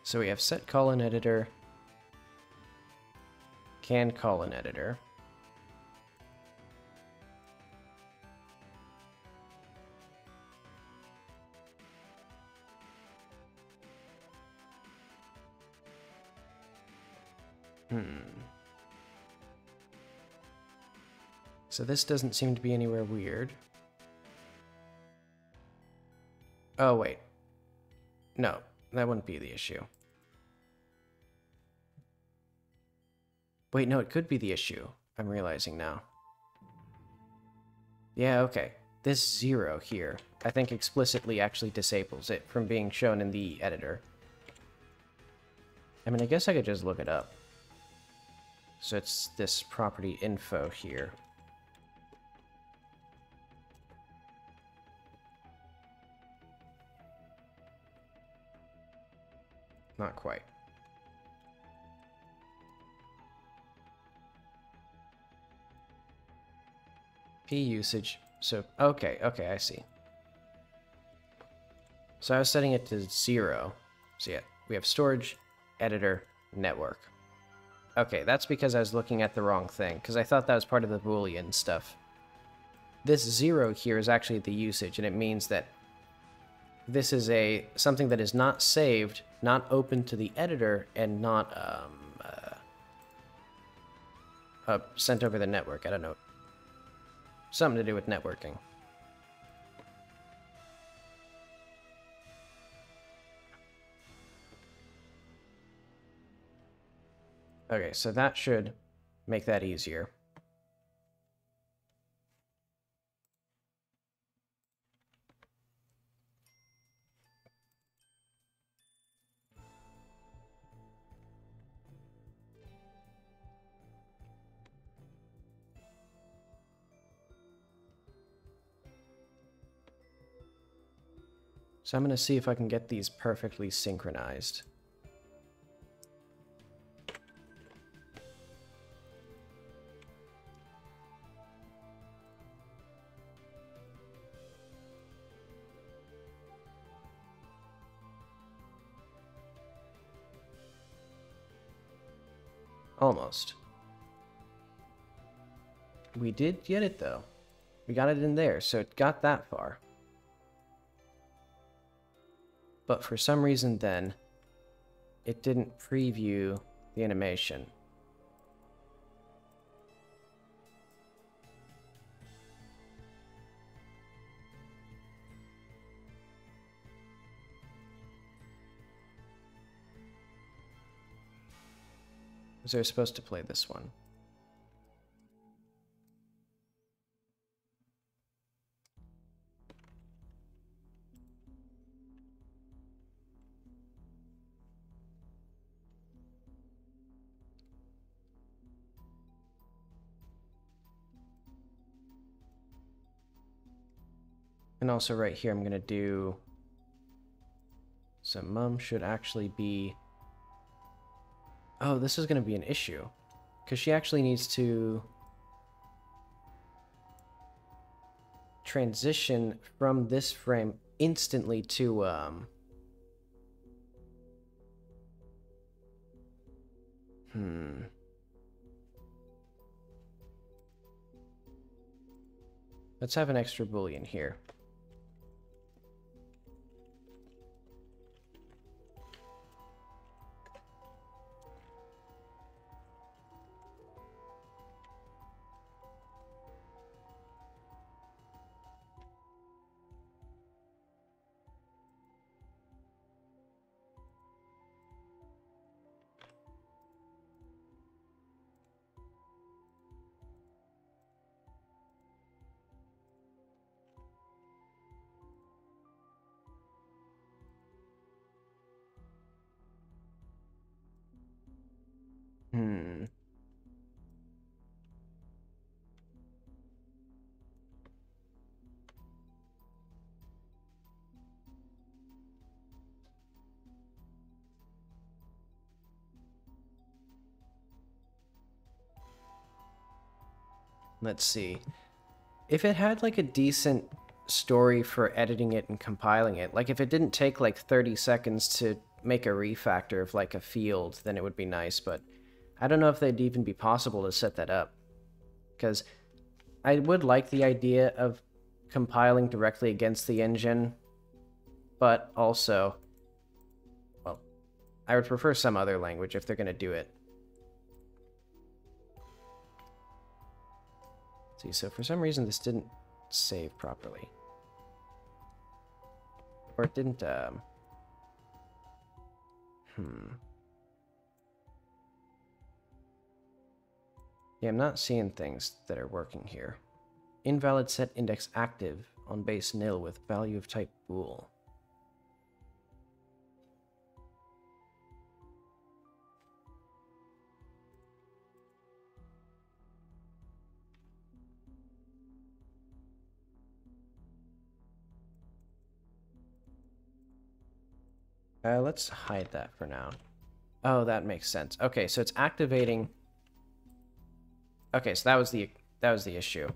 So we have set call in editor, can call in editor. Hmm. So this doesn't seem to be anywhere weird. Oh, wait. No, that wouldn't be the issue. Wait, no, it could be the issue. I'm realizing now. Yeah, okay. This zero here, I think explicitly actually disables it from being shown in the editor. I mean, I guess I could just look it up. So it's this property info here. Not quite. P usage. So, okay, okay, I see. So I was setting it to zero. So yeah, we have storage, editor, network. Okay, that's because I was looking at the wrong thing, because I thought that was part of the Boolean stuff. This zero here is actually the usage, and it means that this is a something that is not saved, not open to the editor, and not um, uh, uh, sent over the network. I don't know. Something to do with networking. Okay, so that should make that easier. So I'm going to see if I can get these perfectly synchronized. Almost. We did get it, though. We got it in there, so it got that far. But for some reason then, it didn't preview the animation. Was I supposed to play this one? And also right here, I'm going to do... So mum should actually be Oh, this is going to be an issue. Because she actually needs to transition from this frame instantly to, um... Hmm... Let's have an extra boolean here. Let's see. If it had like a decent story for editing it and compiling it, like if it didn't take like 30 seconds to make a refactor of like a field, then it would be nice, but I don't know if they'd even be possible to set that up. Because I would like the idea of compiling directly against the engine, but also, well, I would prefer some other language if they're going to do it. See, so for some reason this didn't save properly. Or it didn't, um... Hmm. Yeah, I'm not seeing things that are working here. Invalid set index active on base nil with value of type bool. Uh, let's hide that for now. Oh, that makes sense. Okay, so it's activating. Okay, so that was the that was the issue.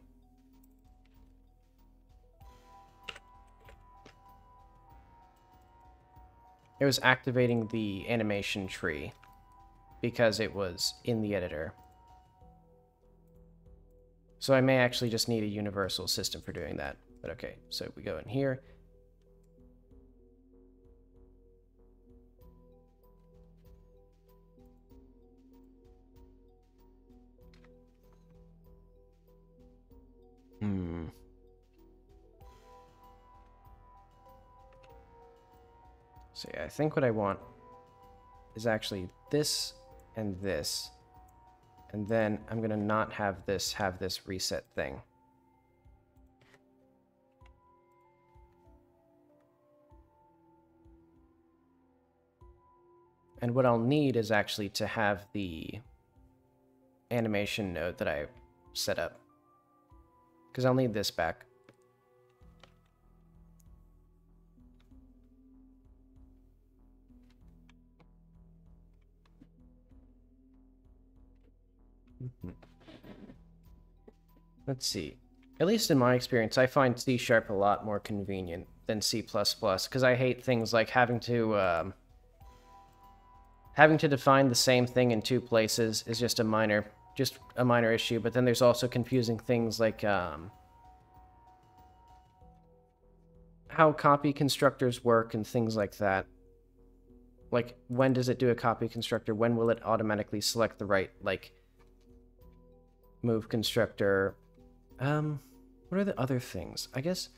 It was activating the animation tree because it was in the editor. So I may actually just need a universal system for doing that. But okay, so we go in here. Hmm. So yeah, I think what I want is actually this and this. And then I'm going to not have this have this reset thing. And what I'll need is actually to have the animation node that I set up. Because I'll need this back. Mm-hmm. Let's see. At least in my experience, I find C Sharp a lot more convenient than C++, because I hate things like having to, um, having to define the same thing in two places is just a minor just a minor issue, but then there's also confusing things like um, how copy constructors work and things like that. Like, when does it do a copy constructor? When will it automatically select the right, like, move constructor? Um, what are the other things? I guess...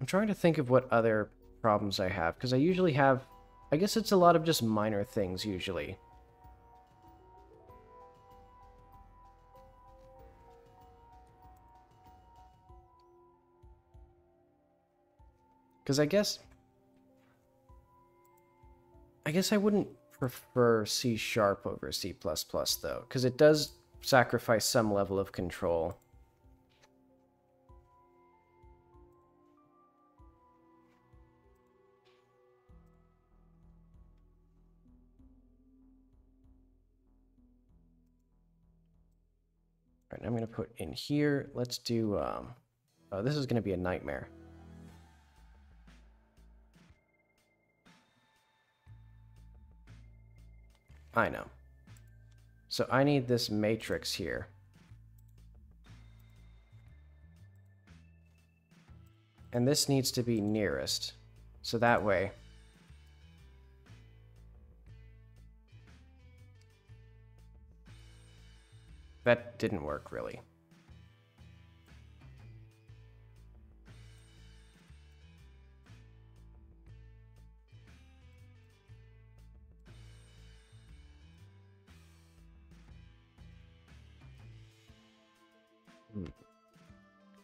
I'm trying to think of what other problems I have, because I usually have... I guess it's a lot of just minor things, usually. Because I guess... I guess I wouldn't prefer C Sharp over C++, though, because it does sacrifice some level of control. All right, I'm going to put in here, let's do, um, oh, this is going to be a nightmare. I know. So I need this matrix here. And this needs to be nearest. So that way... That didn't work, really.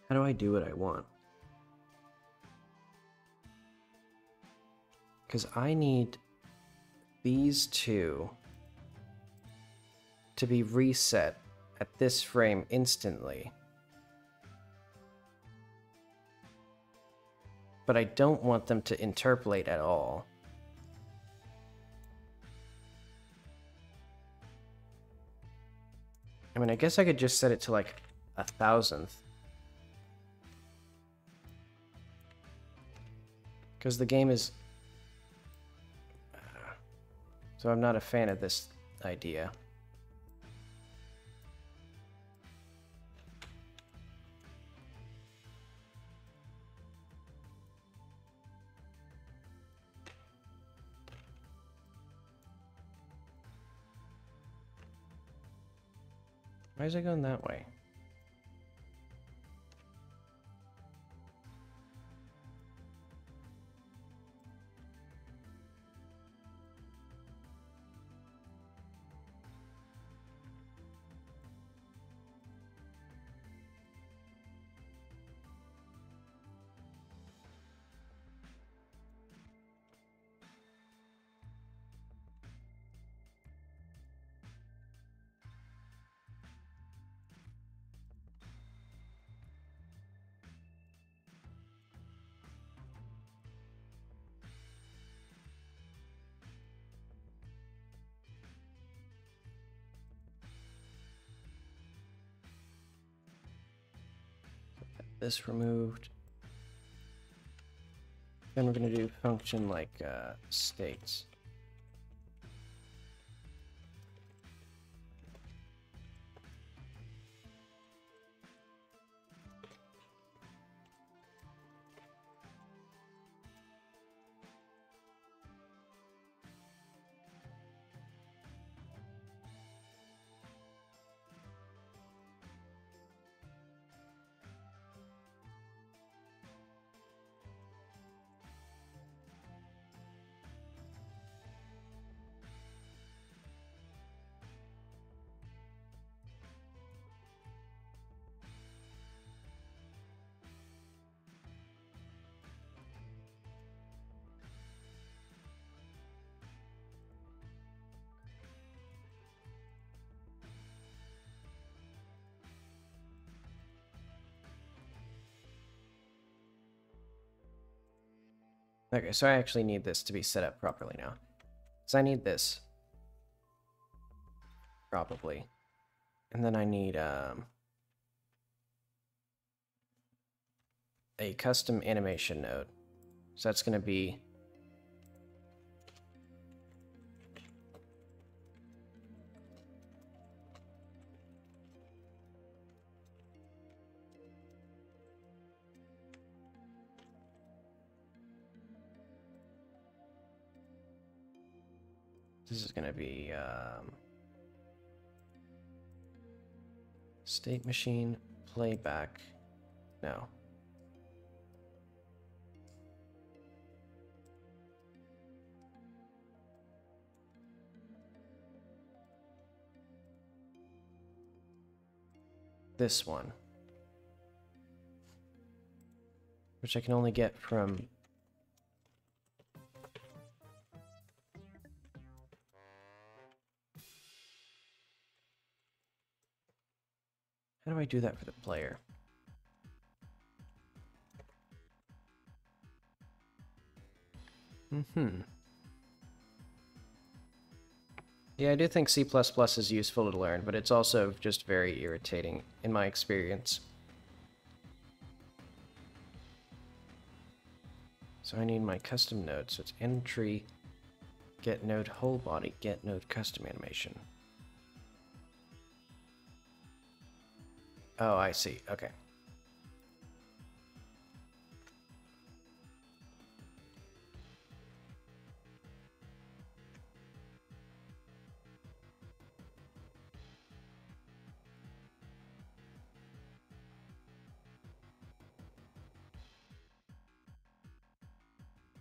How do I do what I want? Because I need these two to be reset at this frame instantly. But I don't want them to interpolate at all. I mean, I guess I could just set it to like a thousandth. Because the game is... So I'm not a fan of this idea. Why is it going that way? This removed. Then we're going to do function like uh, states. Okay, so I actually need this to be set up properly now. So I need this. Probably. And then I need um, a custom animation node. So that's going to be going to be um, state machine playback. No. This one. Which I can only get from How do I do that for the player? Mm-hmm. Yeah, I do think C++ is useful to learn, but it's also just very irritating in my experience. So I need my custom node, so it's entry, get node whole body, get node custom animation. Oh, I see. Okay.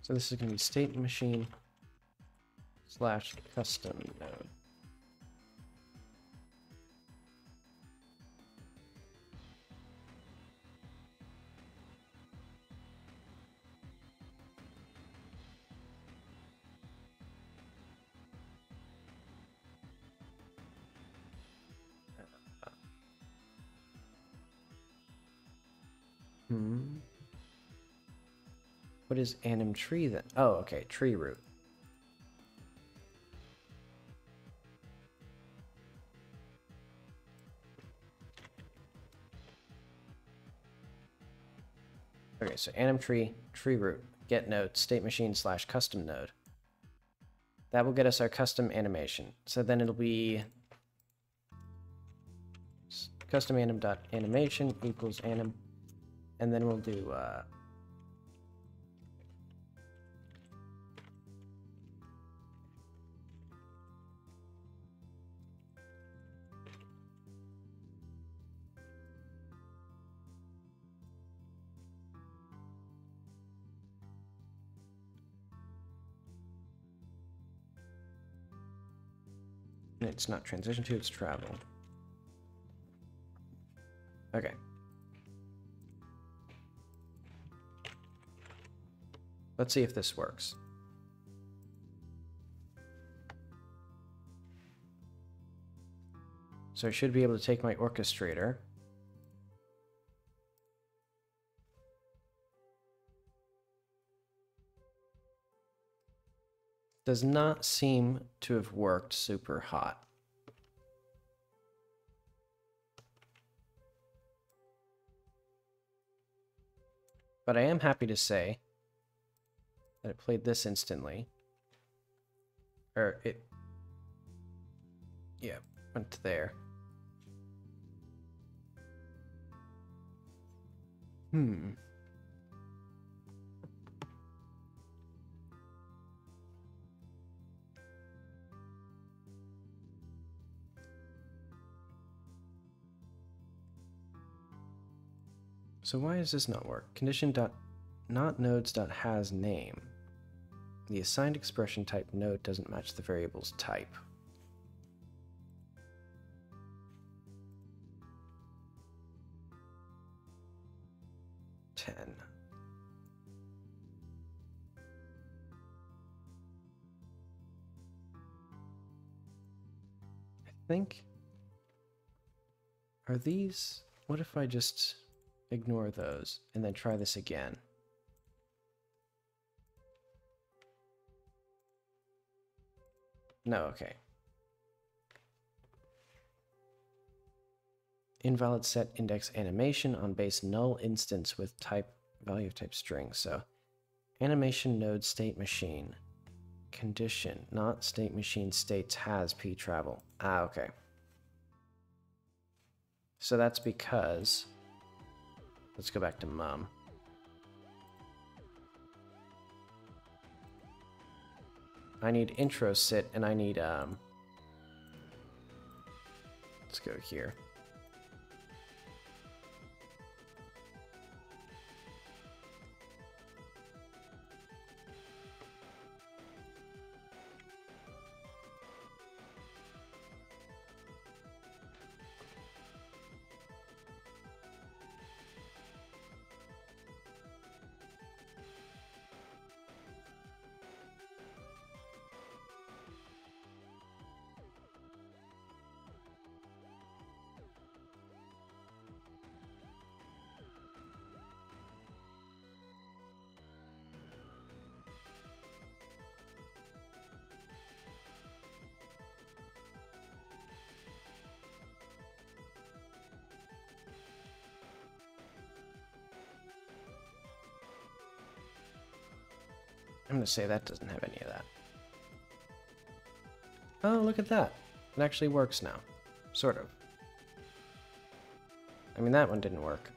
So this is going to be state machine slash custom node. What is anim tree then? Oh, okay, tree root. Okay, so anim tree, tree root, get node, state machine slash custom node. That will get us our custom animation. So then it'll be custom anim dot animation equals anim and then we'll do uh, It's not transition to, it's travel. Okay. Let's see if this works. So I should be able to take my orchestrator. Does not seem to have worked super hot. But I am happy to say that it played this instantly. Or it... Yeah, went there. Hmm. So why does this not work? Condition dot not nodes dot has name. The assigned expression type node doesn't match the variable's type. Ten. I think. Are these. What if I just ignore those, and then try this again. No, okay. Invalid set index animation on base null instance with type value of type string. So animation node state machine condition not state machine states has p travel. Ah, okay. So that's because Let's go back to mom. I need intro sit and I need um let's go here. To say that doesn't have any of that. Oh, look at that. It actually works now. Sort of. I mean, that one didn't work.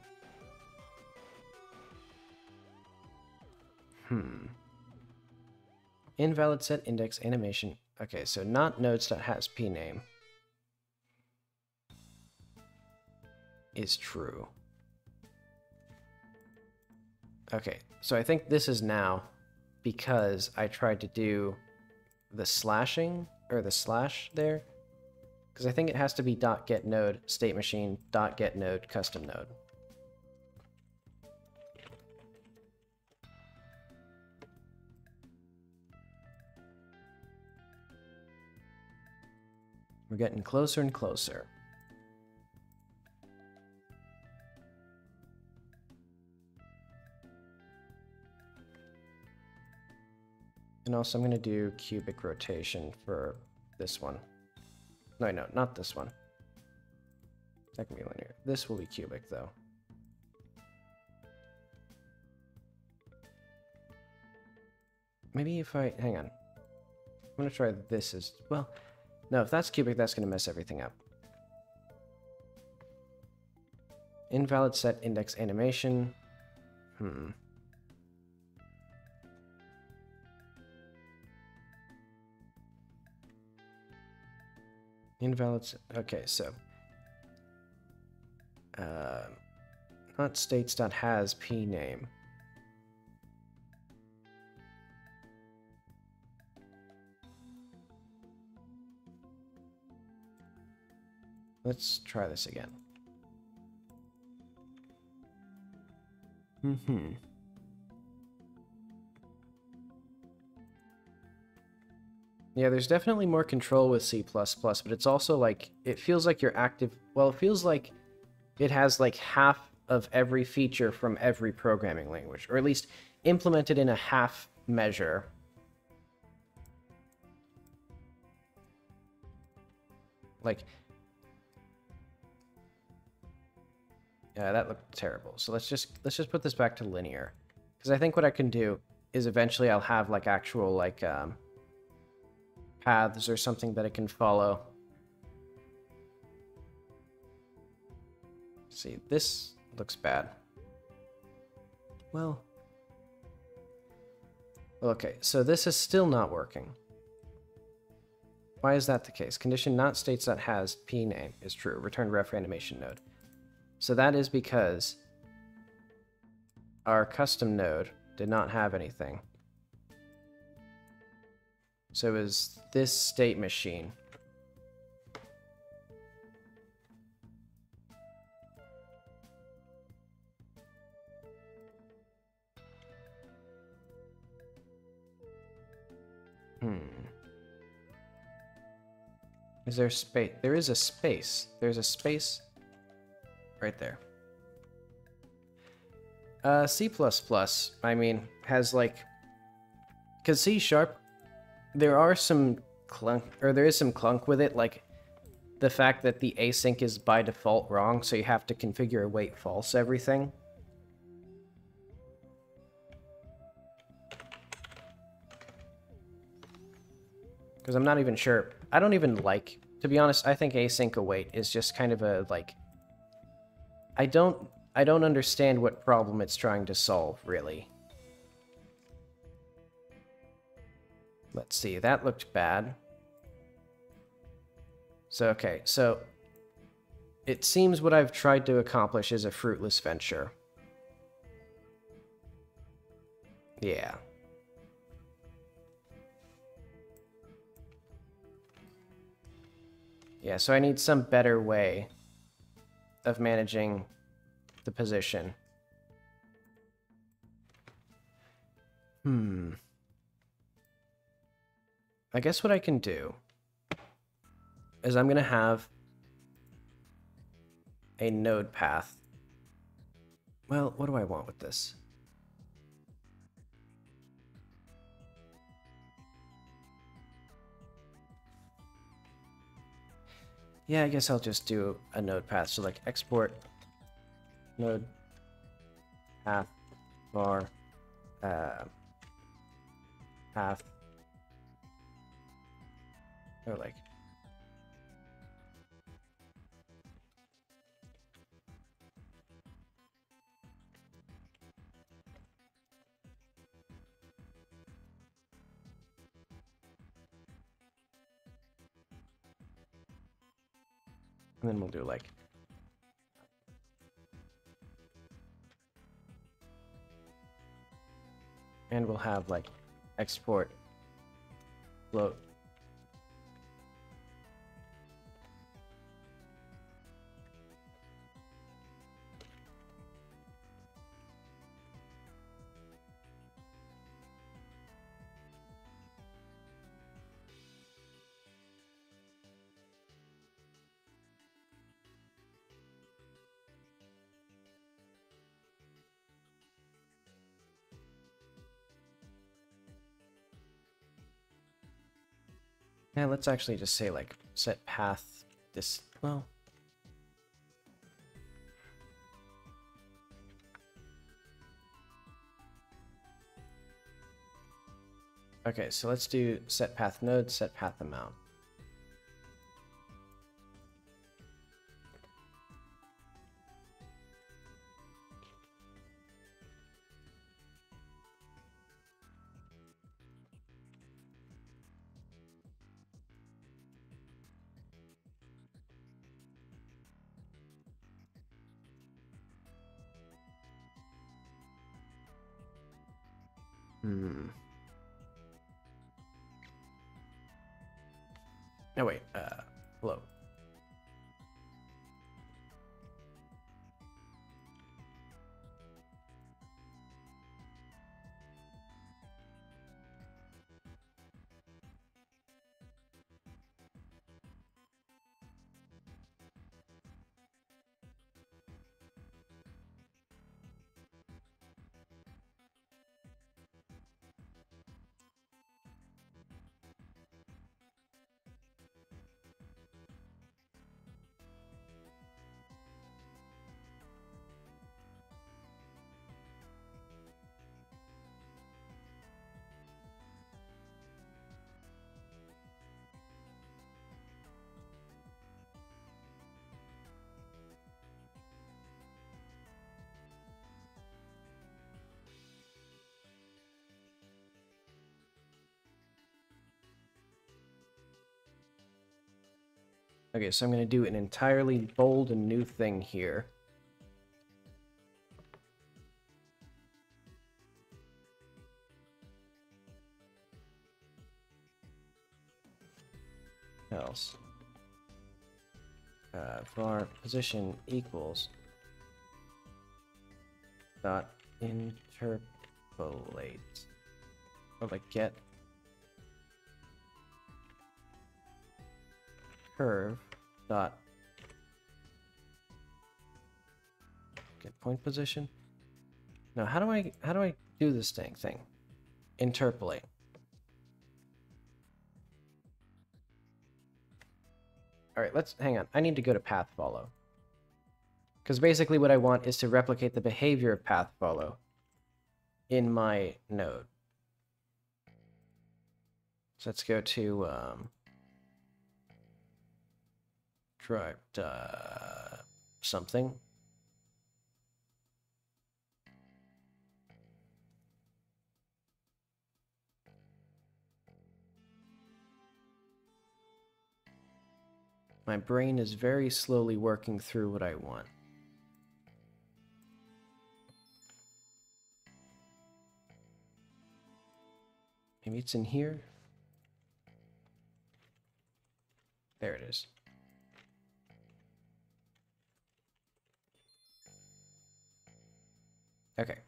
Hmm. Invalid set index animation. Okay, so not nodes.has name is true. Okay, so I think this is now because I tried to do the slashing or the slash there because I think it has to be dot get node state machine dot get node custom node. We're getting closer and closer. And also I'm going to do cubic rotation for this one. No, no, not this one. That can be linear. This will be cubic, though. Maybe if I... Hang on. I'm going to try this as... Well, no, if that's cubic, that's going to mess everything up. Invalid set index animation. Hmm. Invalid. Okay, so. Uh, not states.has p name. Let's try this again. Mm-hmm. Yeah, there's definitely more control with C++, but it's also like, it feels like you're active, well, it feels like it has like half of every feature from every programming language, or at least implemented in a half measure. Like, Yeah, that looked terrible. So let's just let's just put this back to linear. Because I think what I can do is eventually I'll have like actual like um, paths or something that it can follow. see, this looks bad. Well, okay, so this is still not working. Why is that the case? Condition not states that has p name is true. Return ref animation node. So that is because our custom node did not have anything. So is this state machine. Hmm. Is there space? There is a space. There's a space right there. Uh, C++, I mean, has like, cause C sharp, there are some clunk, or there is some clunk with it, like the fact that the async is by default wrong, so you have to configure await false everything. Because I'm not even sure. I don't even like, to be honest, I think async await is just kind of a, like, I don't I don't understand what problem it's trying to solve, really. Let's see, that looked bad. So, okay, so it seems what I've tried to accomplish is a fruitless venture. Yeah. Yeah, so I need some better way of managing the position. Hmm. I guess what I can do is I'm going to have a node path. Well, what do I want with this? Yeah, I guess I'll just do a node path. So like export node path var uh, path or like and then we'll do like and we'll have like export float Yeah, let's actually just say like set path this well. Okay, so let's do set path node, set path amount. Okay, so I'm going to do an entirely bold and new thing here. else. Uh, var position equals dot interpolate or like get curve dot get point position. Now, how do I how do I do this thing thing? Interpolate. All right, let's hang on. I need to go to path follow. Because basically what I want is to replicate the behavior of path follow in my node. So let's go to um, drive uh, something. My brain is very slowly working through what I want. Maybe it's in here. There it is. Okay.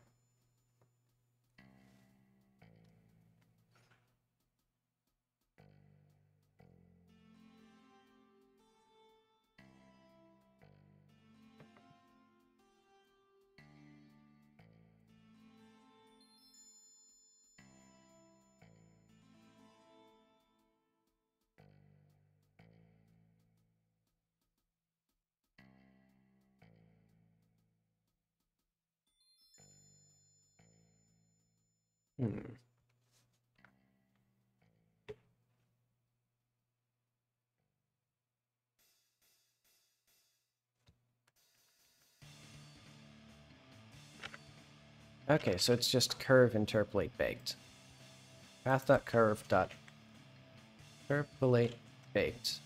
Okay, so it's just curve interpolate baked. Path.curve interpolate baked.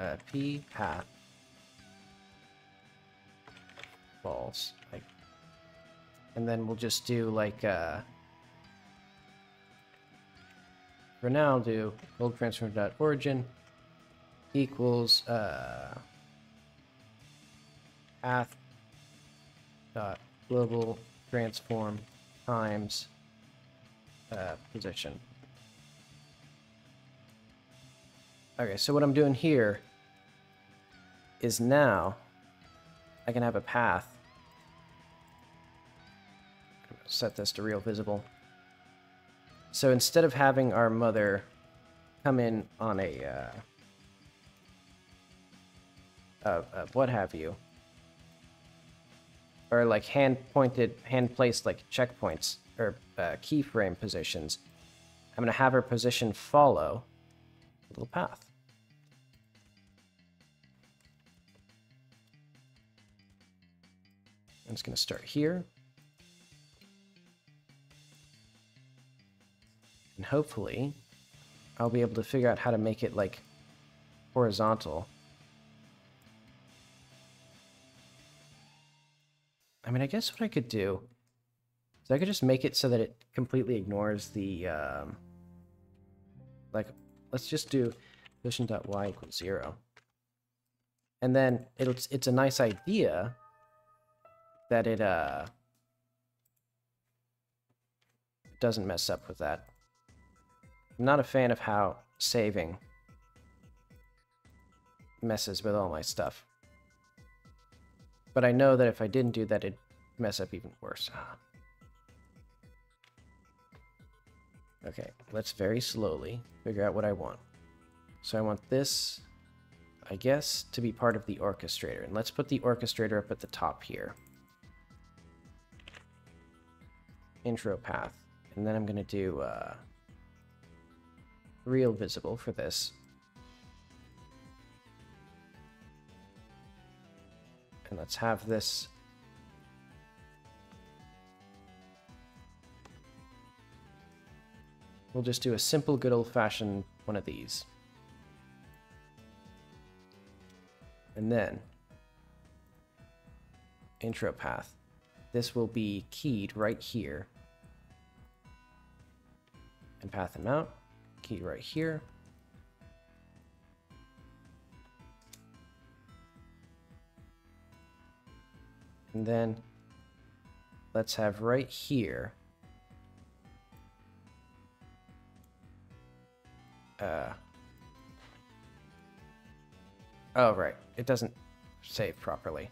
Uh, p path false. Like and then we'll just do like uh for now I'll do gold transform dot origin equals uh path dot global transform times uh, position. Okay, so what I'm doing here is now I can have a path set this to real visible. So instead of having our mother come in on a, uh, uh, uh, what have you, or like hand pointed, hand placed like checkpoints or uh, keyframe positions, I'm going to have her position follow a little path. I'm just going to start here. And hopefully, I'll be able to figure out how to make it, like, horizontal. I mean, I guess what I could do is I could just make it so that it completely ignores the, um, like, let's just do position.y equals 0. And then it's, it's a nice idea that it, uh, doesn't mess up with that. I'm not a fan of how saving messes with all my stuff. But I know that if I didn't do that, it'd mess up even worse. Okay, let's very slowly figure out what I want. So I want this, I guess, to be part of the orchestrator. And let's put the orchestrator up at the top here. Intro path. And then I'm going to do... Uh, real visible for this. And let's have this We'll just do a simple good old-fashioned one of these. And then intro path. This will be keyed right here. And path and mount, keyed right here. And then let's have right here. Uh, oh, right. It doesn't save properly.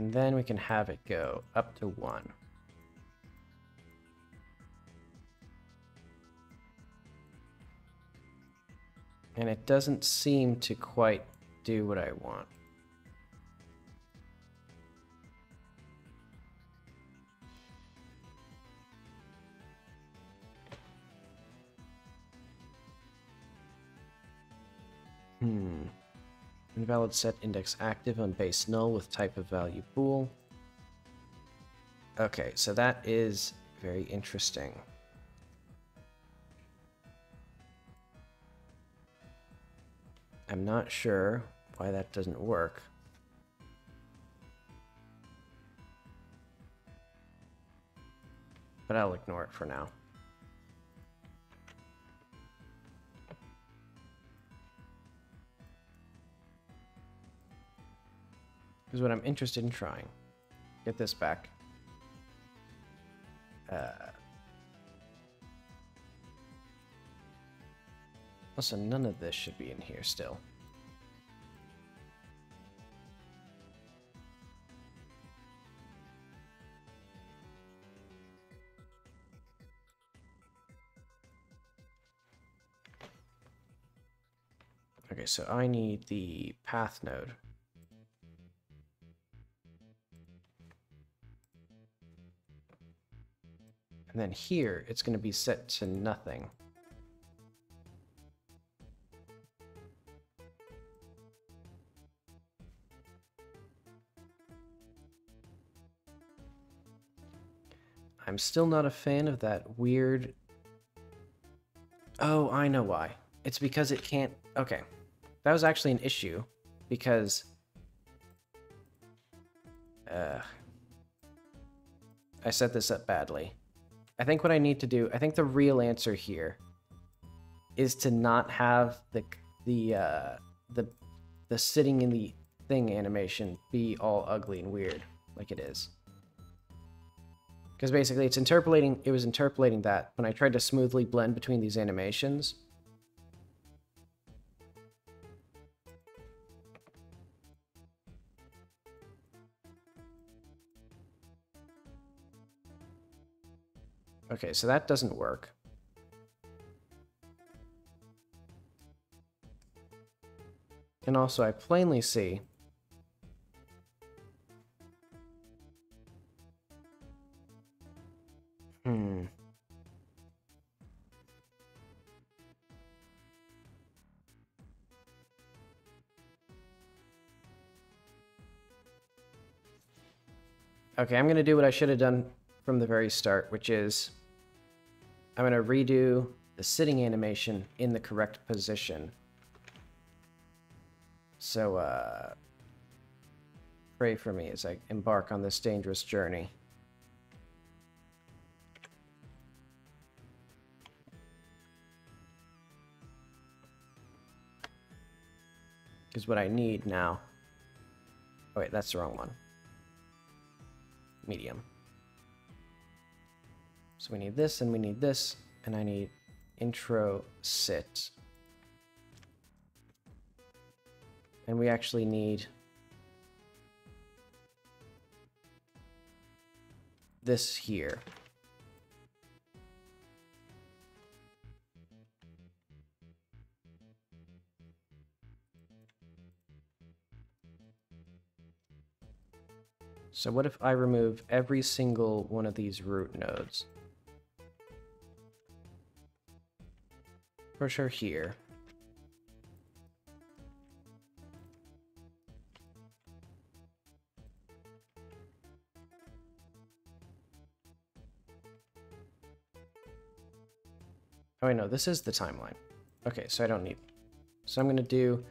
And then we can have it go up to one. And it doesn't seem to quite do what I want. Hmm. Invalid set index active on base null with type of value bool. Okay, so that is very interesting. I'm not sure why that doesn't work. But I'll ignore it for now. Is what I'm interested in trying. Get this back. Uh, also, none of this should be in here still. Okay, so I need the path node. And then here, it's going to be set to nothing. I'm still not a fan of that weird... Oh, I know why. It's because it can't... Okay. That was actually an issue, because... Uh, I set this up badly. I think what I need to do, I think the real answer here is to not have the the uh, the the sitting in the thing animation be all ugly and weird like it is. Because basically it's interpolating it was interpolating that when I tried to smoothly blend between these animations. Okay, so that doesn't work. And also I plainly see Hmm. Okay, I'm going to do what I should have done from the very start, which is I'm going to redo the sitting animation in the correct position. So, uh, pray for me as I embark on this dangerous journey. Because what I need now... Oh wait, that's the wrong one. Medium. So we need this and we need this, and I need intro sit. And we actually need this here. So what if I remove every single one of these root nodes? For sure here. Oh, I know, this is the timeline. Okay, so I don't need... So I'm going to do...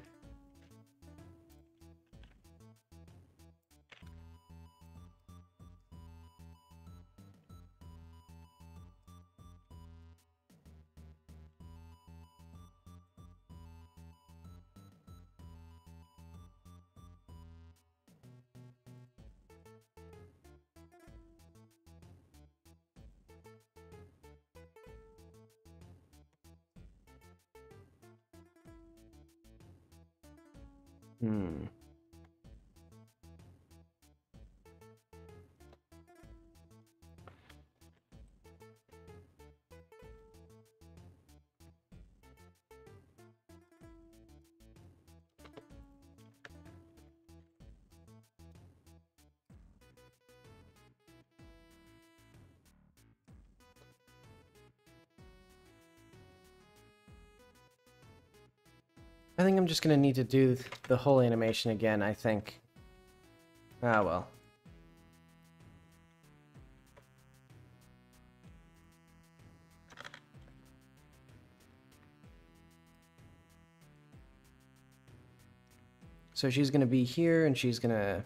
think I'm just gonna need to do the whole animation again, I think. Ah, well. So she's gonna be here, and she's gonna...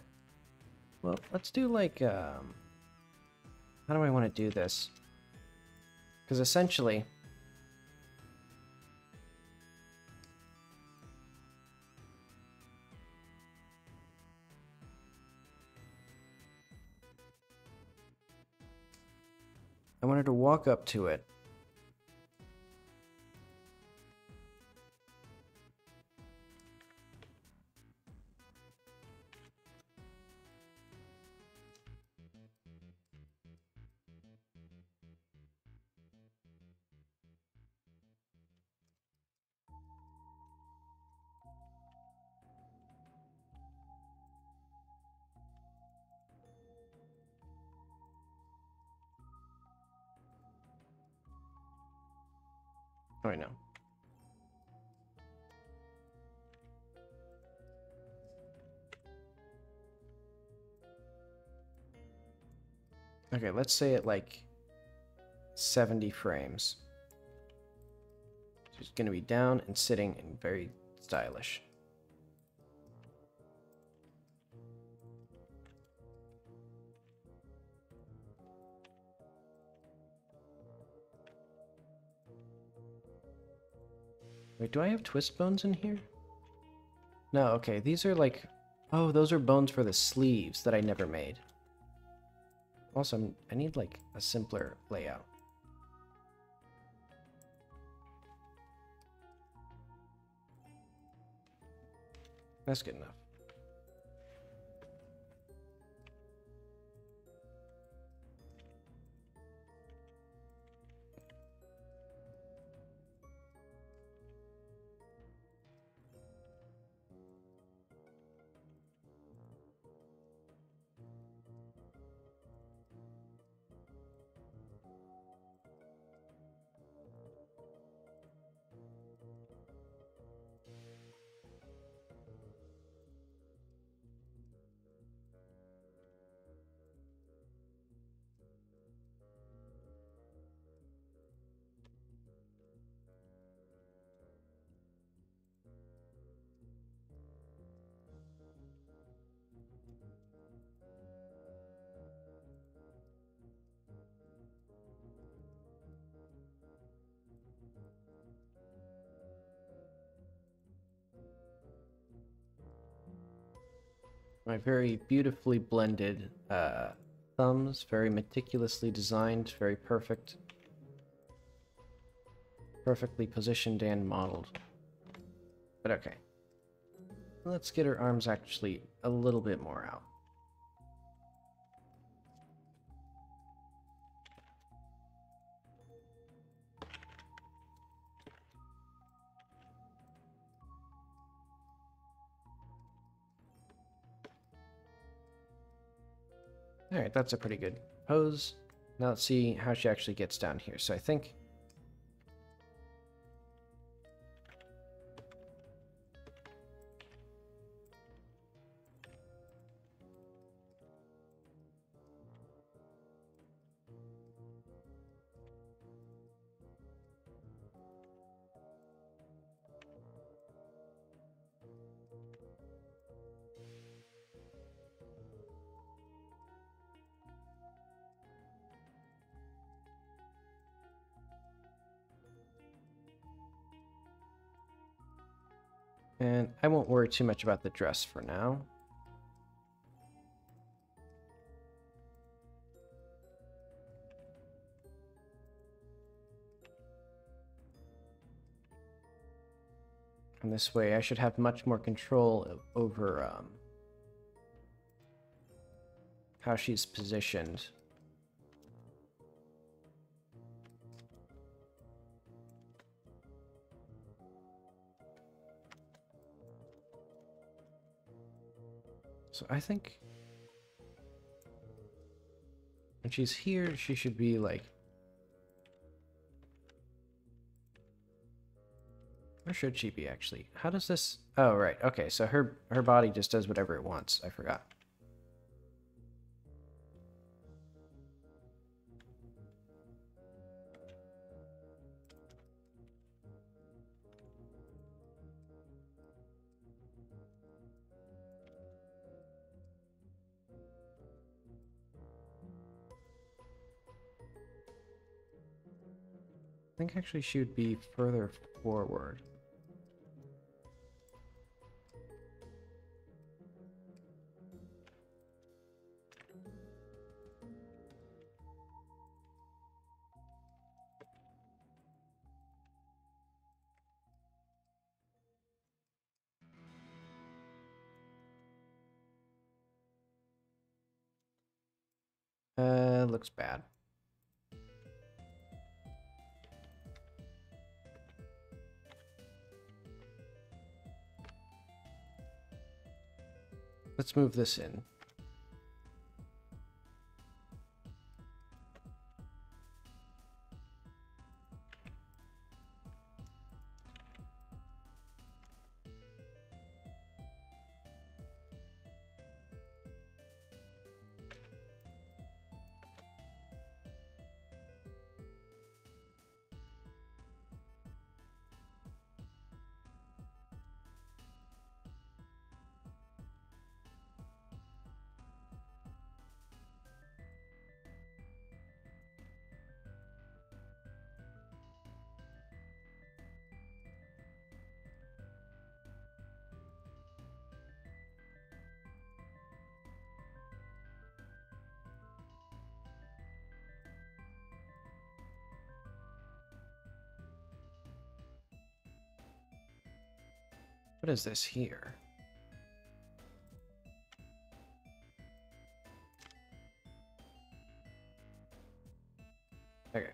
Well, let's do like, um... How do I want to do this? Because essentially... I wanted to walk up to it. Okay, let's say it like 70 frames. It's going to be down and sitting and very stylish. Wait, do I have twist bones in here? No, okay, these are like... Oh, those are bones for the sleeves that I never made. Also, I need like a simpler layout. That's good enough. My very beautifully blended uh, thumbs, very meticulously designed, very perfect. Perfectly positioned and modeled. But okay. Let's get her arms actually a little bit more out. Alright, that's a pretty good pose. Now let's see how she actually gets down here. So I think... too much about the dress for now. And this way I should have much more control over um, how she's positioned. So I think when she's here, she should be like. Where should she be actually? How does this? Oh, right. Okay, so her her body just does whatever it wants. I forgot. Think actually she would be further forward. Uh, looks bad. Let's move this in. What is this here? Okay.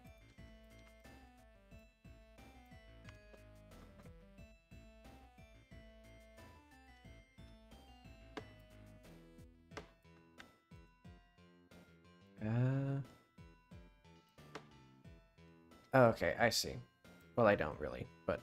Uh. Okay, I see. Well, I don't really, but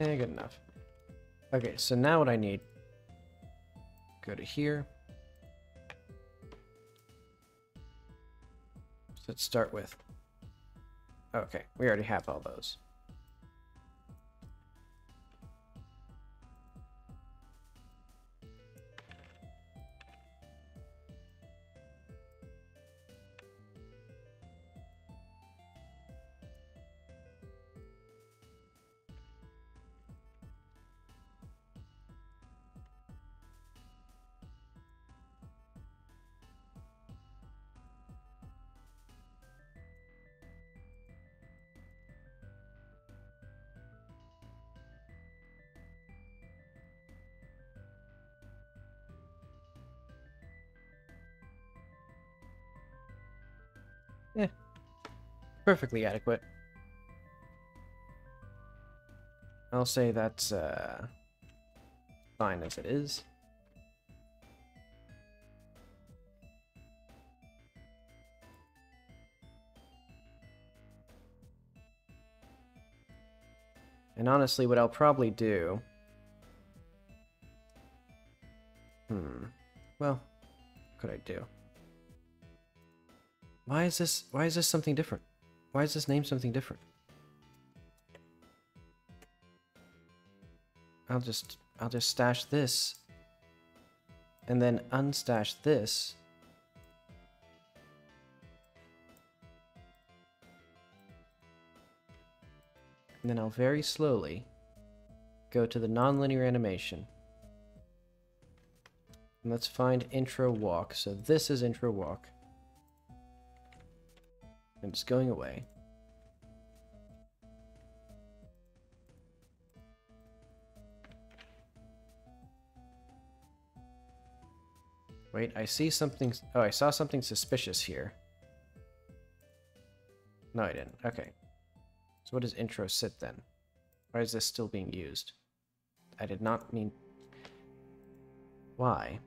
Eh, good enough. Okay, so now what I need, go to here. Let's start with, okay, we already have all those. Perfectly adequate. I'll say that's uh, fine as it is. And honestly, what I'll probably do... Hmm. Well, what could I do? Why is this... Why is this something different? Why is this name something different? I'll just... I'll just stash this. And then unstash this. And then I'll very slowly go to the nonlinear animation. And let's find intro walk. So this is intro walk. And it's going away. Wait, I see something... Oh, I saw something suspicious here. No, I didn't. Okay. So what does intro sit then? Why is this still being used? I did not mean... Why?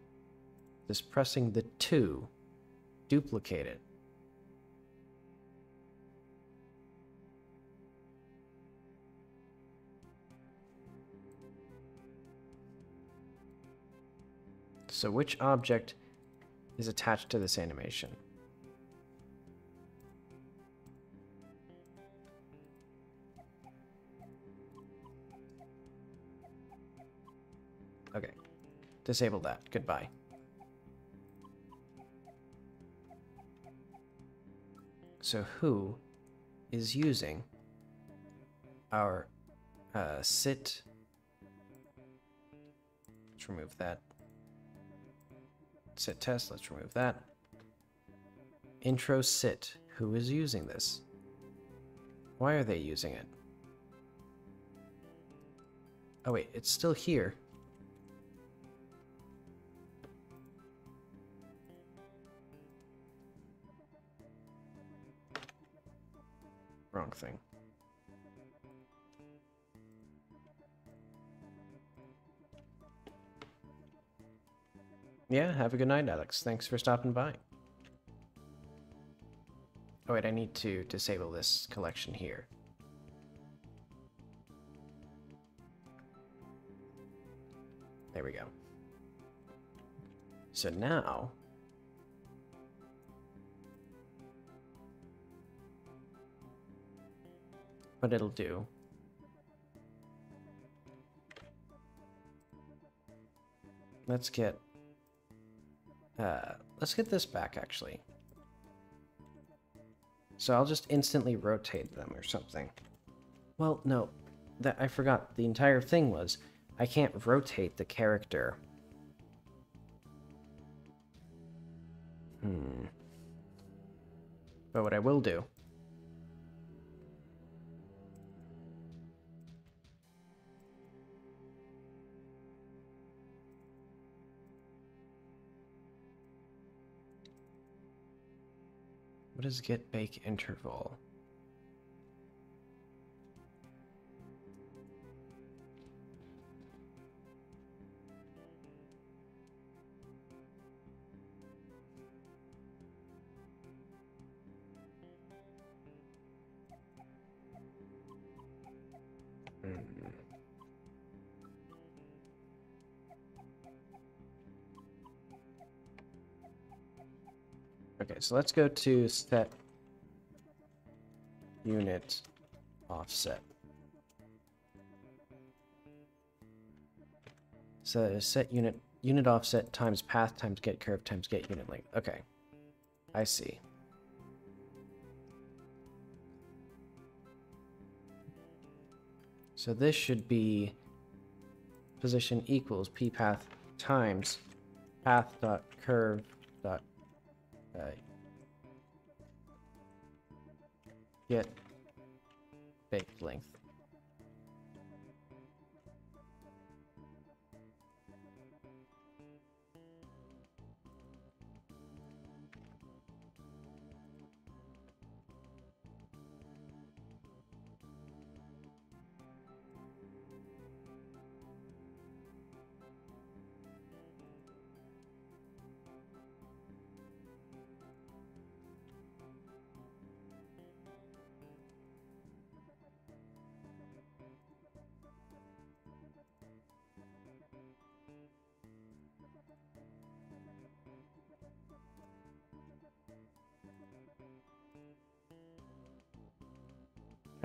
This pressing the 2 duplicate it. So which object is attached to this animation? Okay. Disable that. Goodbye. So who is using our uh, sit? Let's remove that. Sit test, let's remove that. Intro sit. Who is using this? Why are they using it? Oh wait, it's still here. Wrong thing. Yeah, have a good night, Alex. Thanks for stopping by. Oh wait, I need to disable this collection here. There we go. So now... What it'll do... Let's get uh, let's get this back, actually. So I'll just instantly rotate them or something. Well, no. That I forgot. The entire thing was I can't rotate the character. Hmm. But what I will do What is get bake interval? So let's go to set unit offset. So set unit unit offset times path times get curve times get unit length. Okay, I see. So this should be position equals p path times path dot curve dot uh, get baked length.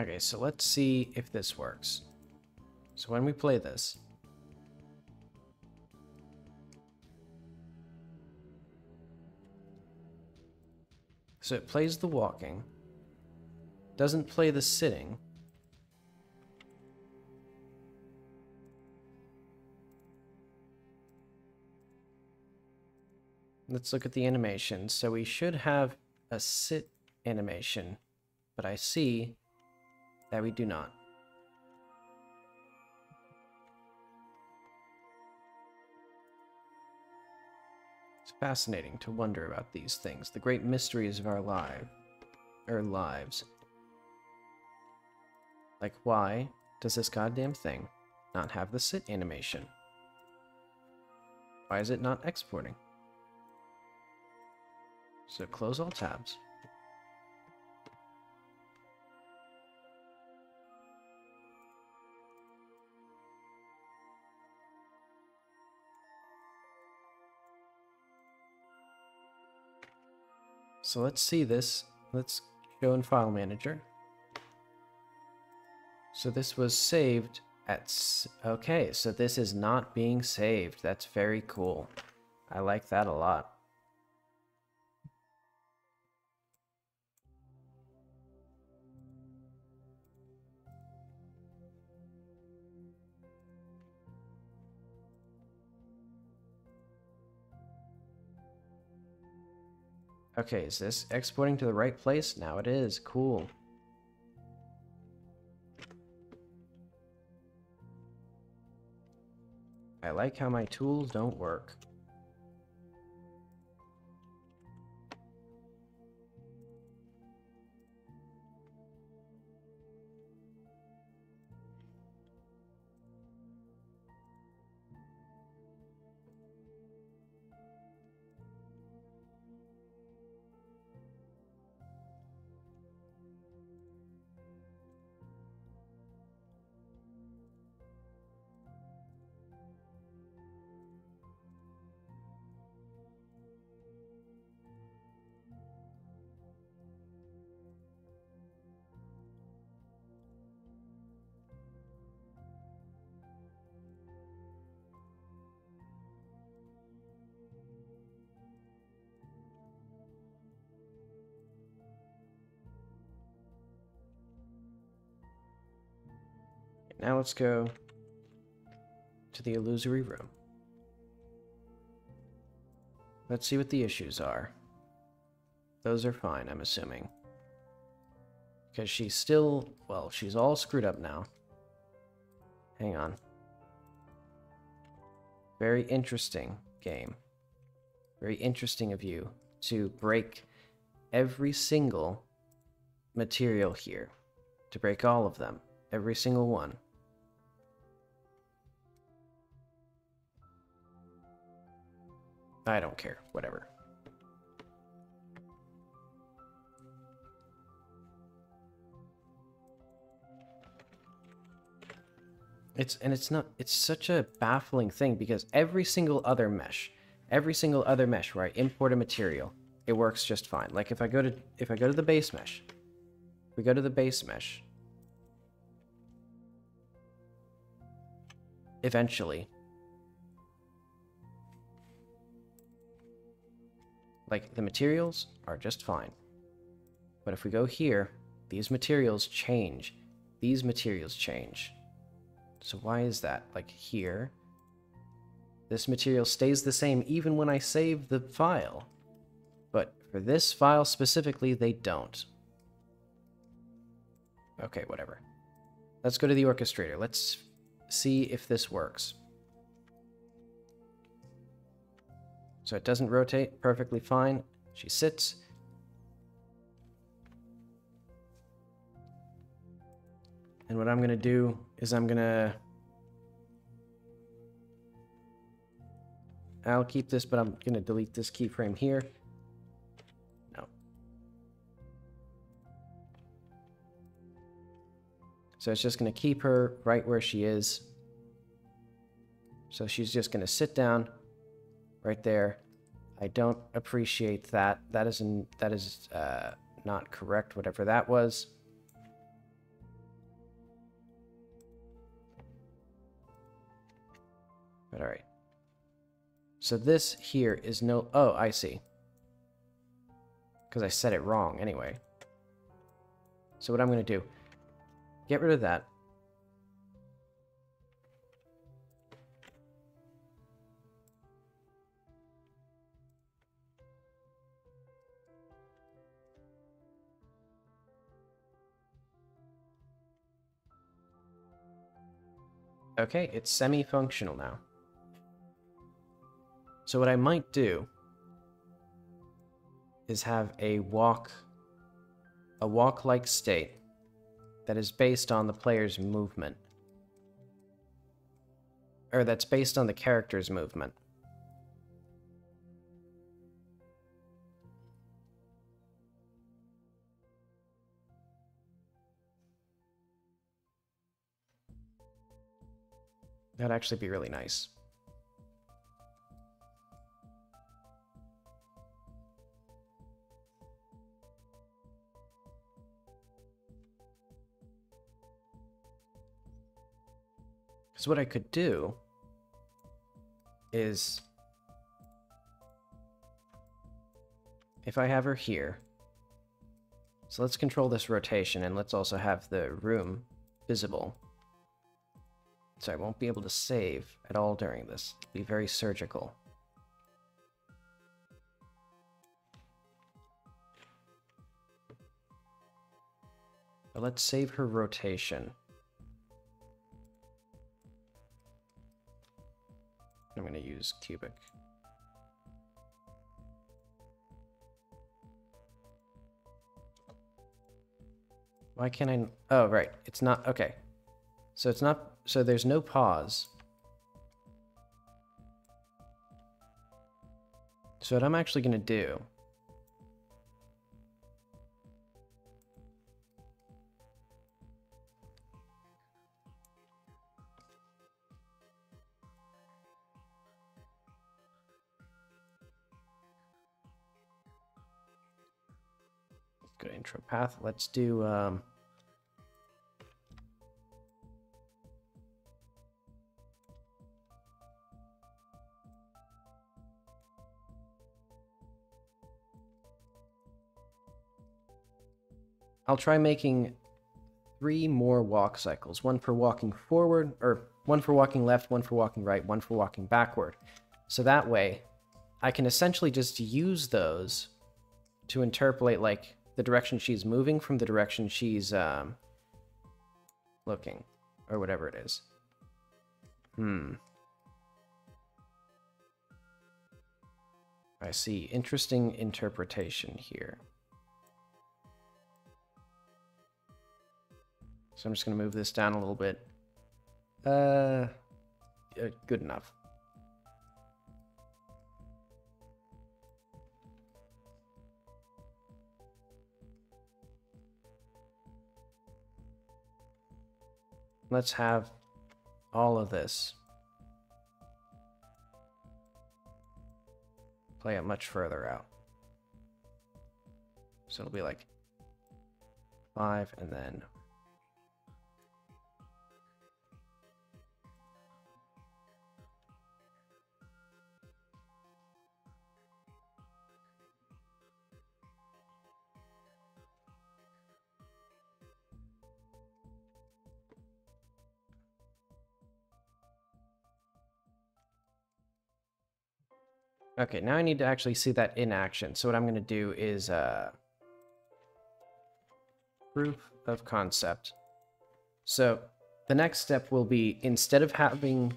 Okay, so let's see if this works. So when we play this, So it plays the walking, doesn't play the sitting. Let's look at the animation. So we should have a sit animation, but I see that we do not. It's fascinating to wonder about these things, the great mysteries of our life, our lives. Like, why does this goddamn thing not have the sit animation? Why is it not exporting? So close all tabs. So let's see this. Let's go in File Manager. So this was saved at... Okay, so this is not being saved. That's very cool. I like that a lot. Okay, is this exporting to the right place? Now it is. Cool. I like how my tools don't work. Let's go to the illusory room. Let's see what the issues are. Those are fine, I'm assuming. Because she's still, well, she's all screwed up now. Hang on. Very interesting game. Very interesting of you to break every single material here. To break all of them. Every single one. I don't care. Whatever. It's and it's not it's such a baffling thing because every single other mesh, every single other mesh where I import a material, it works just fine. Like if I go to if I go to the base mesh, we go to the base mesh. Eventually, Like, the materials are just fine. But if we go here, these materials change. These materials change. So why is that? Like, here, this material stays the same even when I save the file. But for this file specifically, they don't. Okay, whatever. Let's go to the orchestrator. Let's see if this works. So it doesn't rotate perfectly fine. She sits. And what I'm going to do is I'm going to... I'll keep this, but I'm going to delete this keyframe here. No. So it's just going to keep her right where she is. So she's just going to sit down right there. I don't appreciate that. That isn't that is uh, not correct. Whatever that was. But all right. So this here is no. Oh, I see. Because I said it wrong anyway. So what I'm going to do, get rid of that. Okay, it's semi-functional now. So what I might do is have a walk a walk-like state that is based on the player's movement. Or that's based on the character's movement. That'd actually be really nice. Because what I could do is if I have her here, so let's control this rotation and let's also have the room visible. So I won't be able to save at all during this. Be very surgical. But let's save her rotation. I'm going to use cubic. Why can't I... Oh, right. It's not... Okay. So it's not... So there's no pause. So what I'm actually going to do... Good intro path. Let's do... Um, I'll try making three more walk cycles. One for walking forward, or one for walking left, one for walking right, one for walking backward. So that way, I can essentially just use those to interpolate, like, the direction she's moving from the direction she's um, looking, or whatever it is. Hmm. I see. Interesting interpretation here. So I'm just going to move this down a little bit. Uh, good enough. Let's have all of this. Play it much further out. So it'll be like five and then Okay, now I need to actually see that in action. So what I'm going to do is uh, proof of concept. So the next step will be instead of having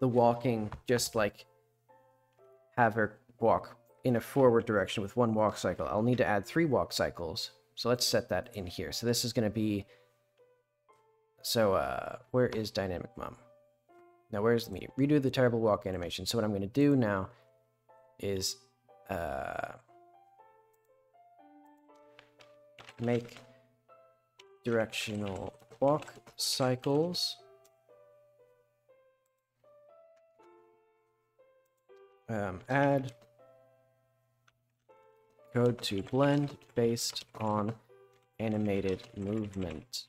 the walking just like have her walk in a forward direction with one walk cycle, I'll need to add three walk cycles. So let's set that in here. So this is going to be... So uh, where is Dynamic Mom? Now where's the medium? Redo the terrible walk animation. So what I'm going to do now is uh, make directional walk cycles um, add code to blend based on animated movement.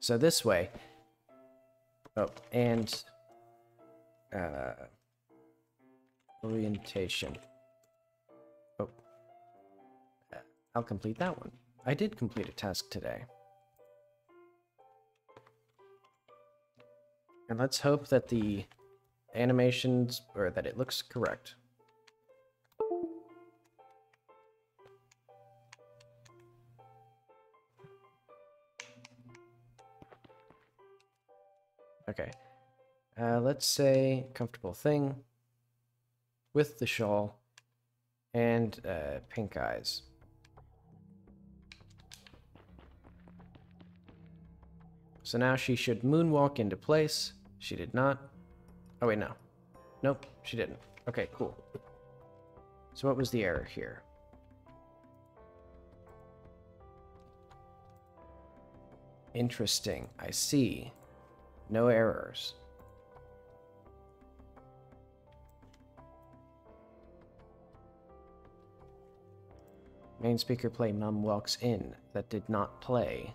So this way, oh, and Uh, orientation. Oh. I'll complete that one. I did complete a task today. And let's hope that the animations, or that it looks correct. Okay. Uh, let's say comfortable thing with the shawl and uh, pink eyes. So now she should moonwalk into place. She did not. Oh, wait, no. Nope, she didn't. Okay, cool. So what was the error here? Interesting. I see. No errors. Main speaker play Mum Walks In. That did not play.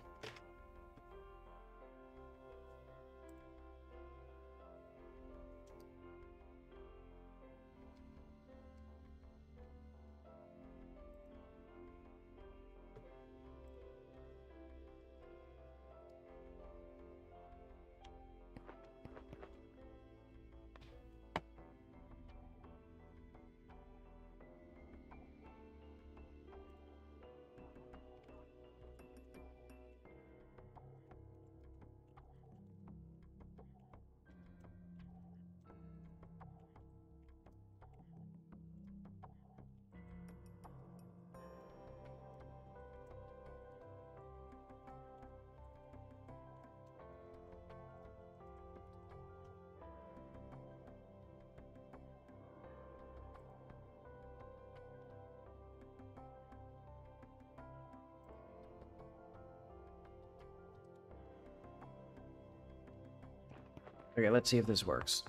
Okay, let's see if this works.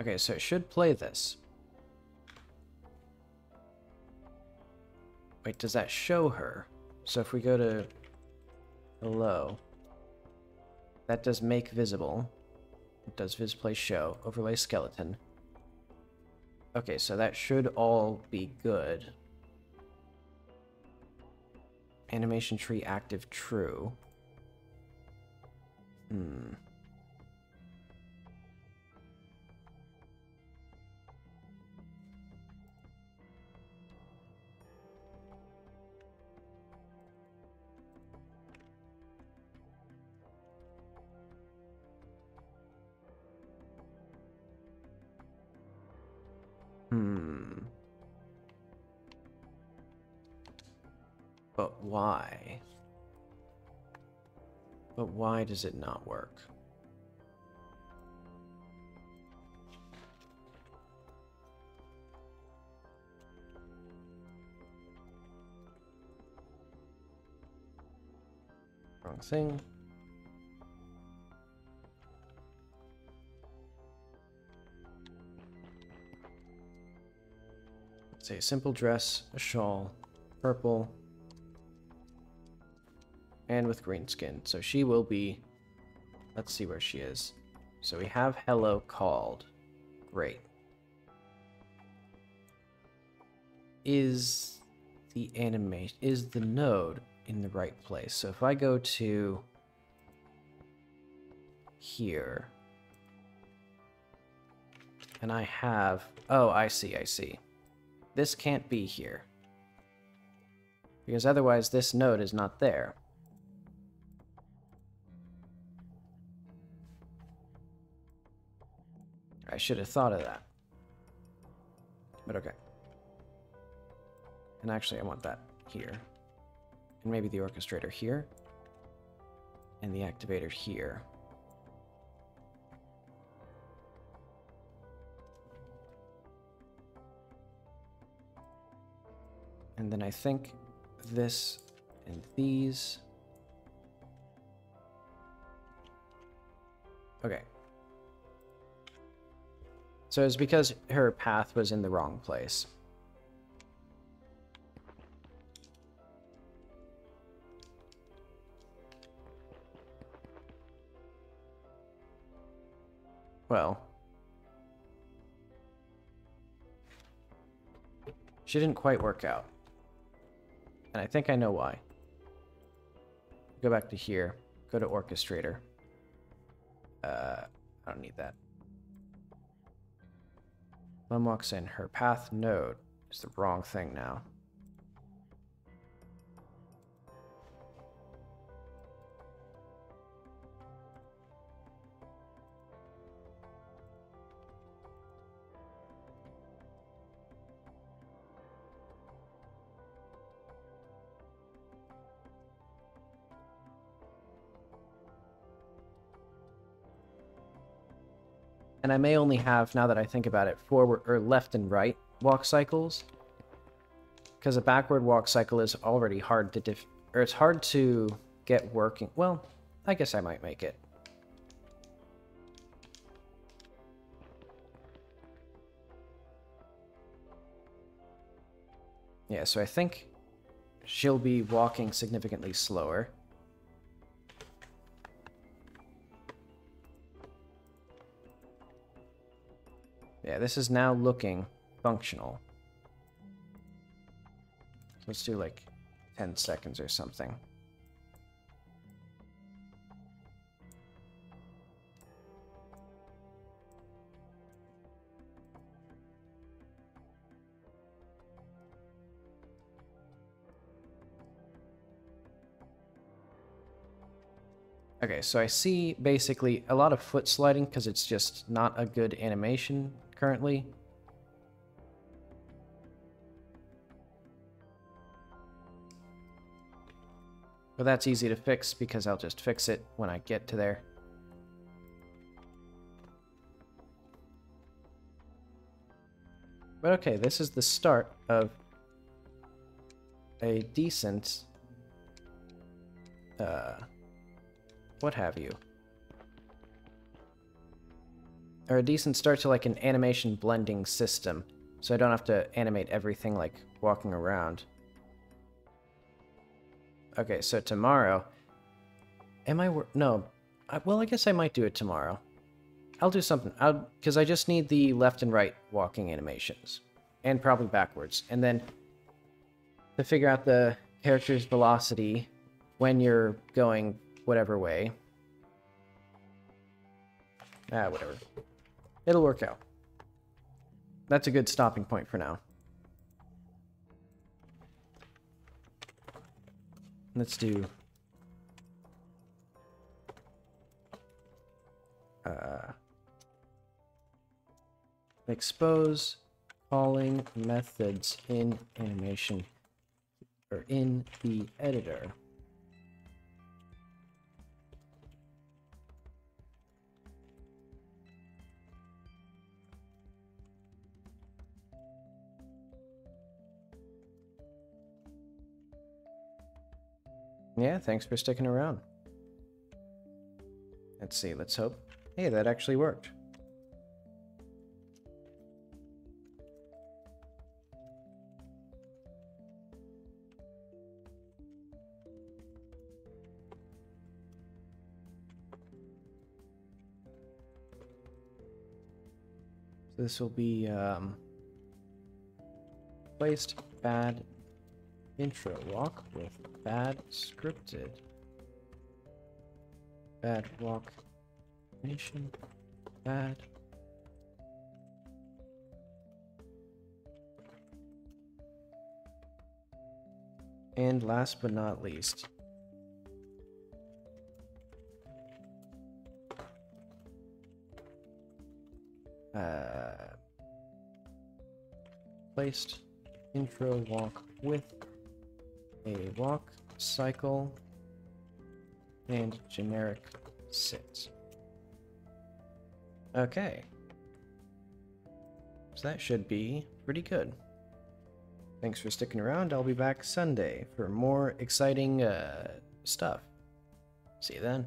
Okay, so it should play this. Wait, does that show her? So if we go to hello, that does make visible. It does visplay show, overlay skeleton. Okay, so that should all be good. Animation tree active true. Hmm. But why? But why does it not work? Wrong thing. Say a simple dress, a shawl, purple, and with green skin. So she will be... Let's see where she is. So we have hello called. Great. Is the animation... Is the node in the right place? So if I go to... Here... And I have... Oh, I see, I see. This can't be here. Because otherwise this node is not there. I should have thought of that. But okay. And actually, I want that here. And maybe the orchestrator here. And the activator here. And then I think this and these. Okay. So it's because her path was in the wrong place. Well. She didn't quite work out. And I think I know why. Go back to here. Go to Orchestrator. Uh, I don't need that. Lum walks in. Her path node is the wrong thing now. And I may only have, now that I think about it, forward or left and right walk cycles. Because a backward walk cycle is already hard to diff or it's hard to get working. Well, I guess I might make it. Yeah, so I think she'll be walking significantly slower. Yeah, this is now looking functional. Let's do like 10 seconds or something. Okay, so I see basically a lot of foot sliding because it's just not a good animation currently. But that's easy to fix because I'll just fix it when I get to there. But okay, this is the start of a decent, uh, what have you or a decent start to like an animation blending system, so I don't have to animate everything like walking around. Okay, so tomorrow, am I no? I, well, I guess I might do it tomorrow. I'll do something. I'll because I just need the left and right walking animations, and probably backwards, and then to figure out the character's velocity when you're going whatever way. Ah, whatever. It'll work out. That's a good stopping point for now. Let's do... Uh, expose calling methods in animation or in the editor. Yeah, thanks for sticking around. Let's see, let's hope. Hey, that actually worked. So this will be um, placed bad intro walk with bad scripted. Bad walk nation. Bad. And last but not least, uh, placed intro walk with a walk cycle, and generic sit. Okay. So that should be pretty good. Thanks for sticking around. I'll be back Sunday for more exciting uh, stuff. See you then.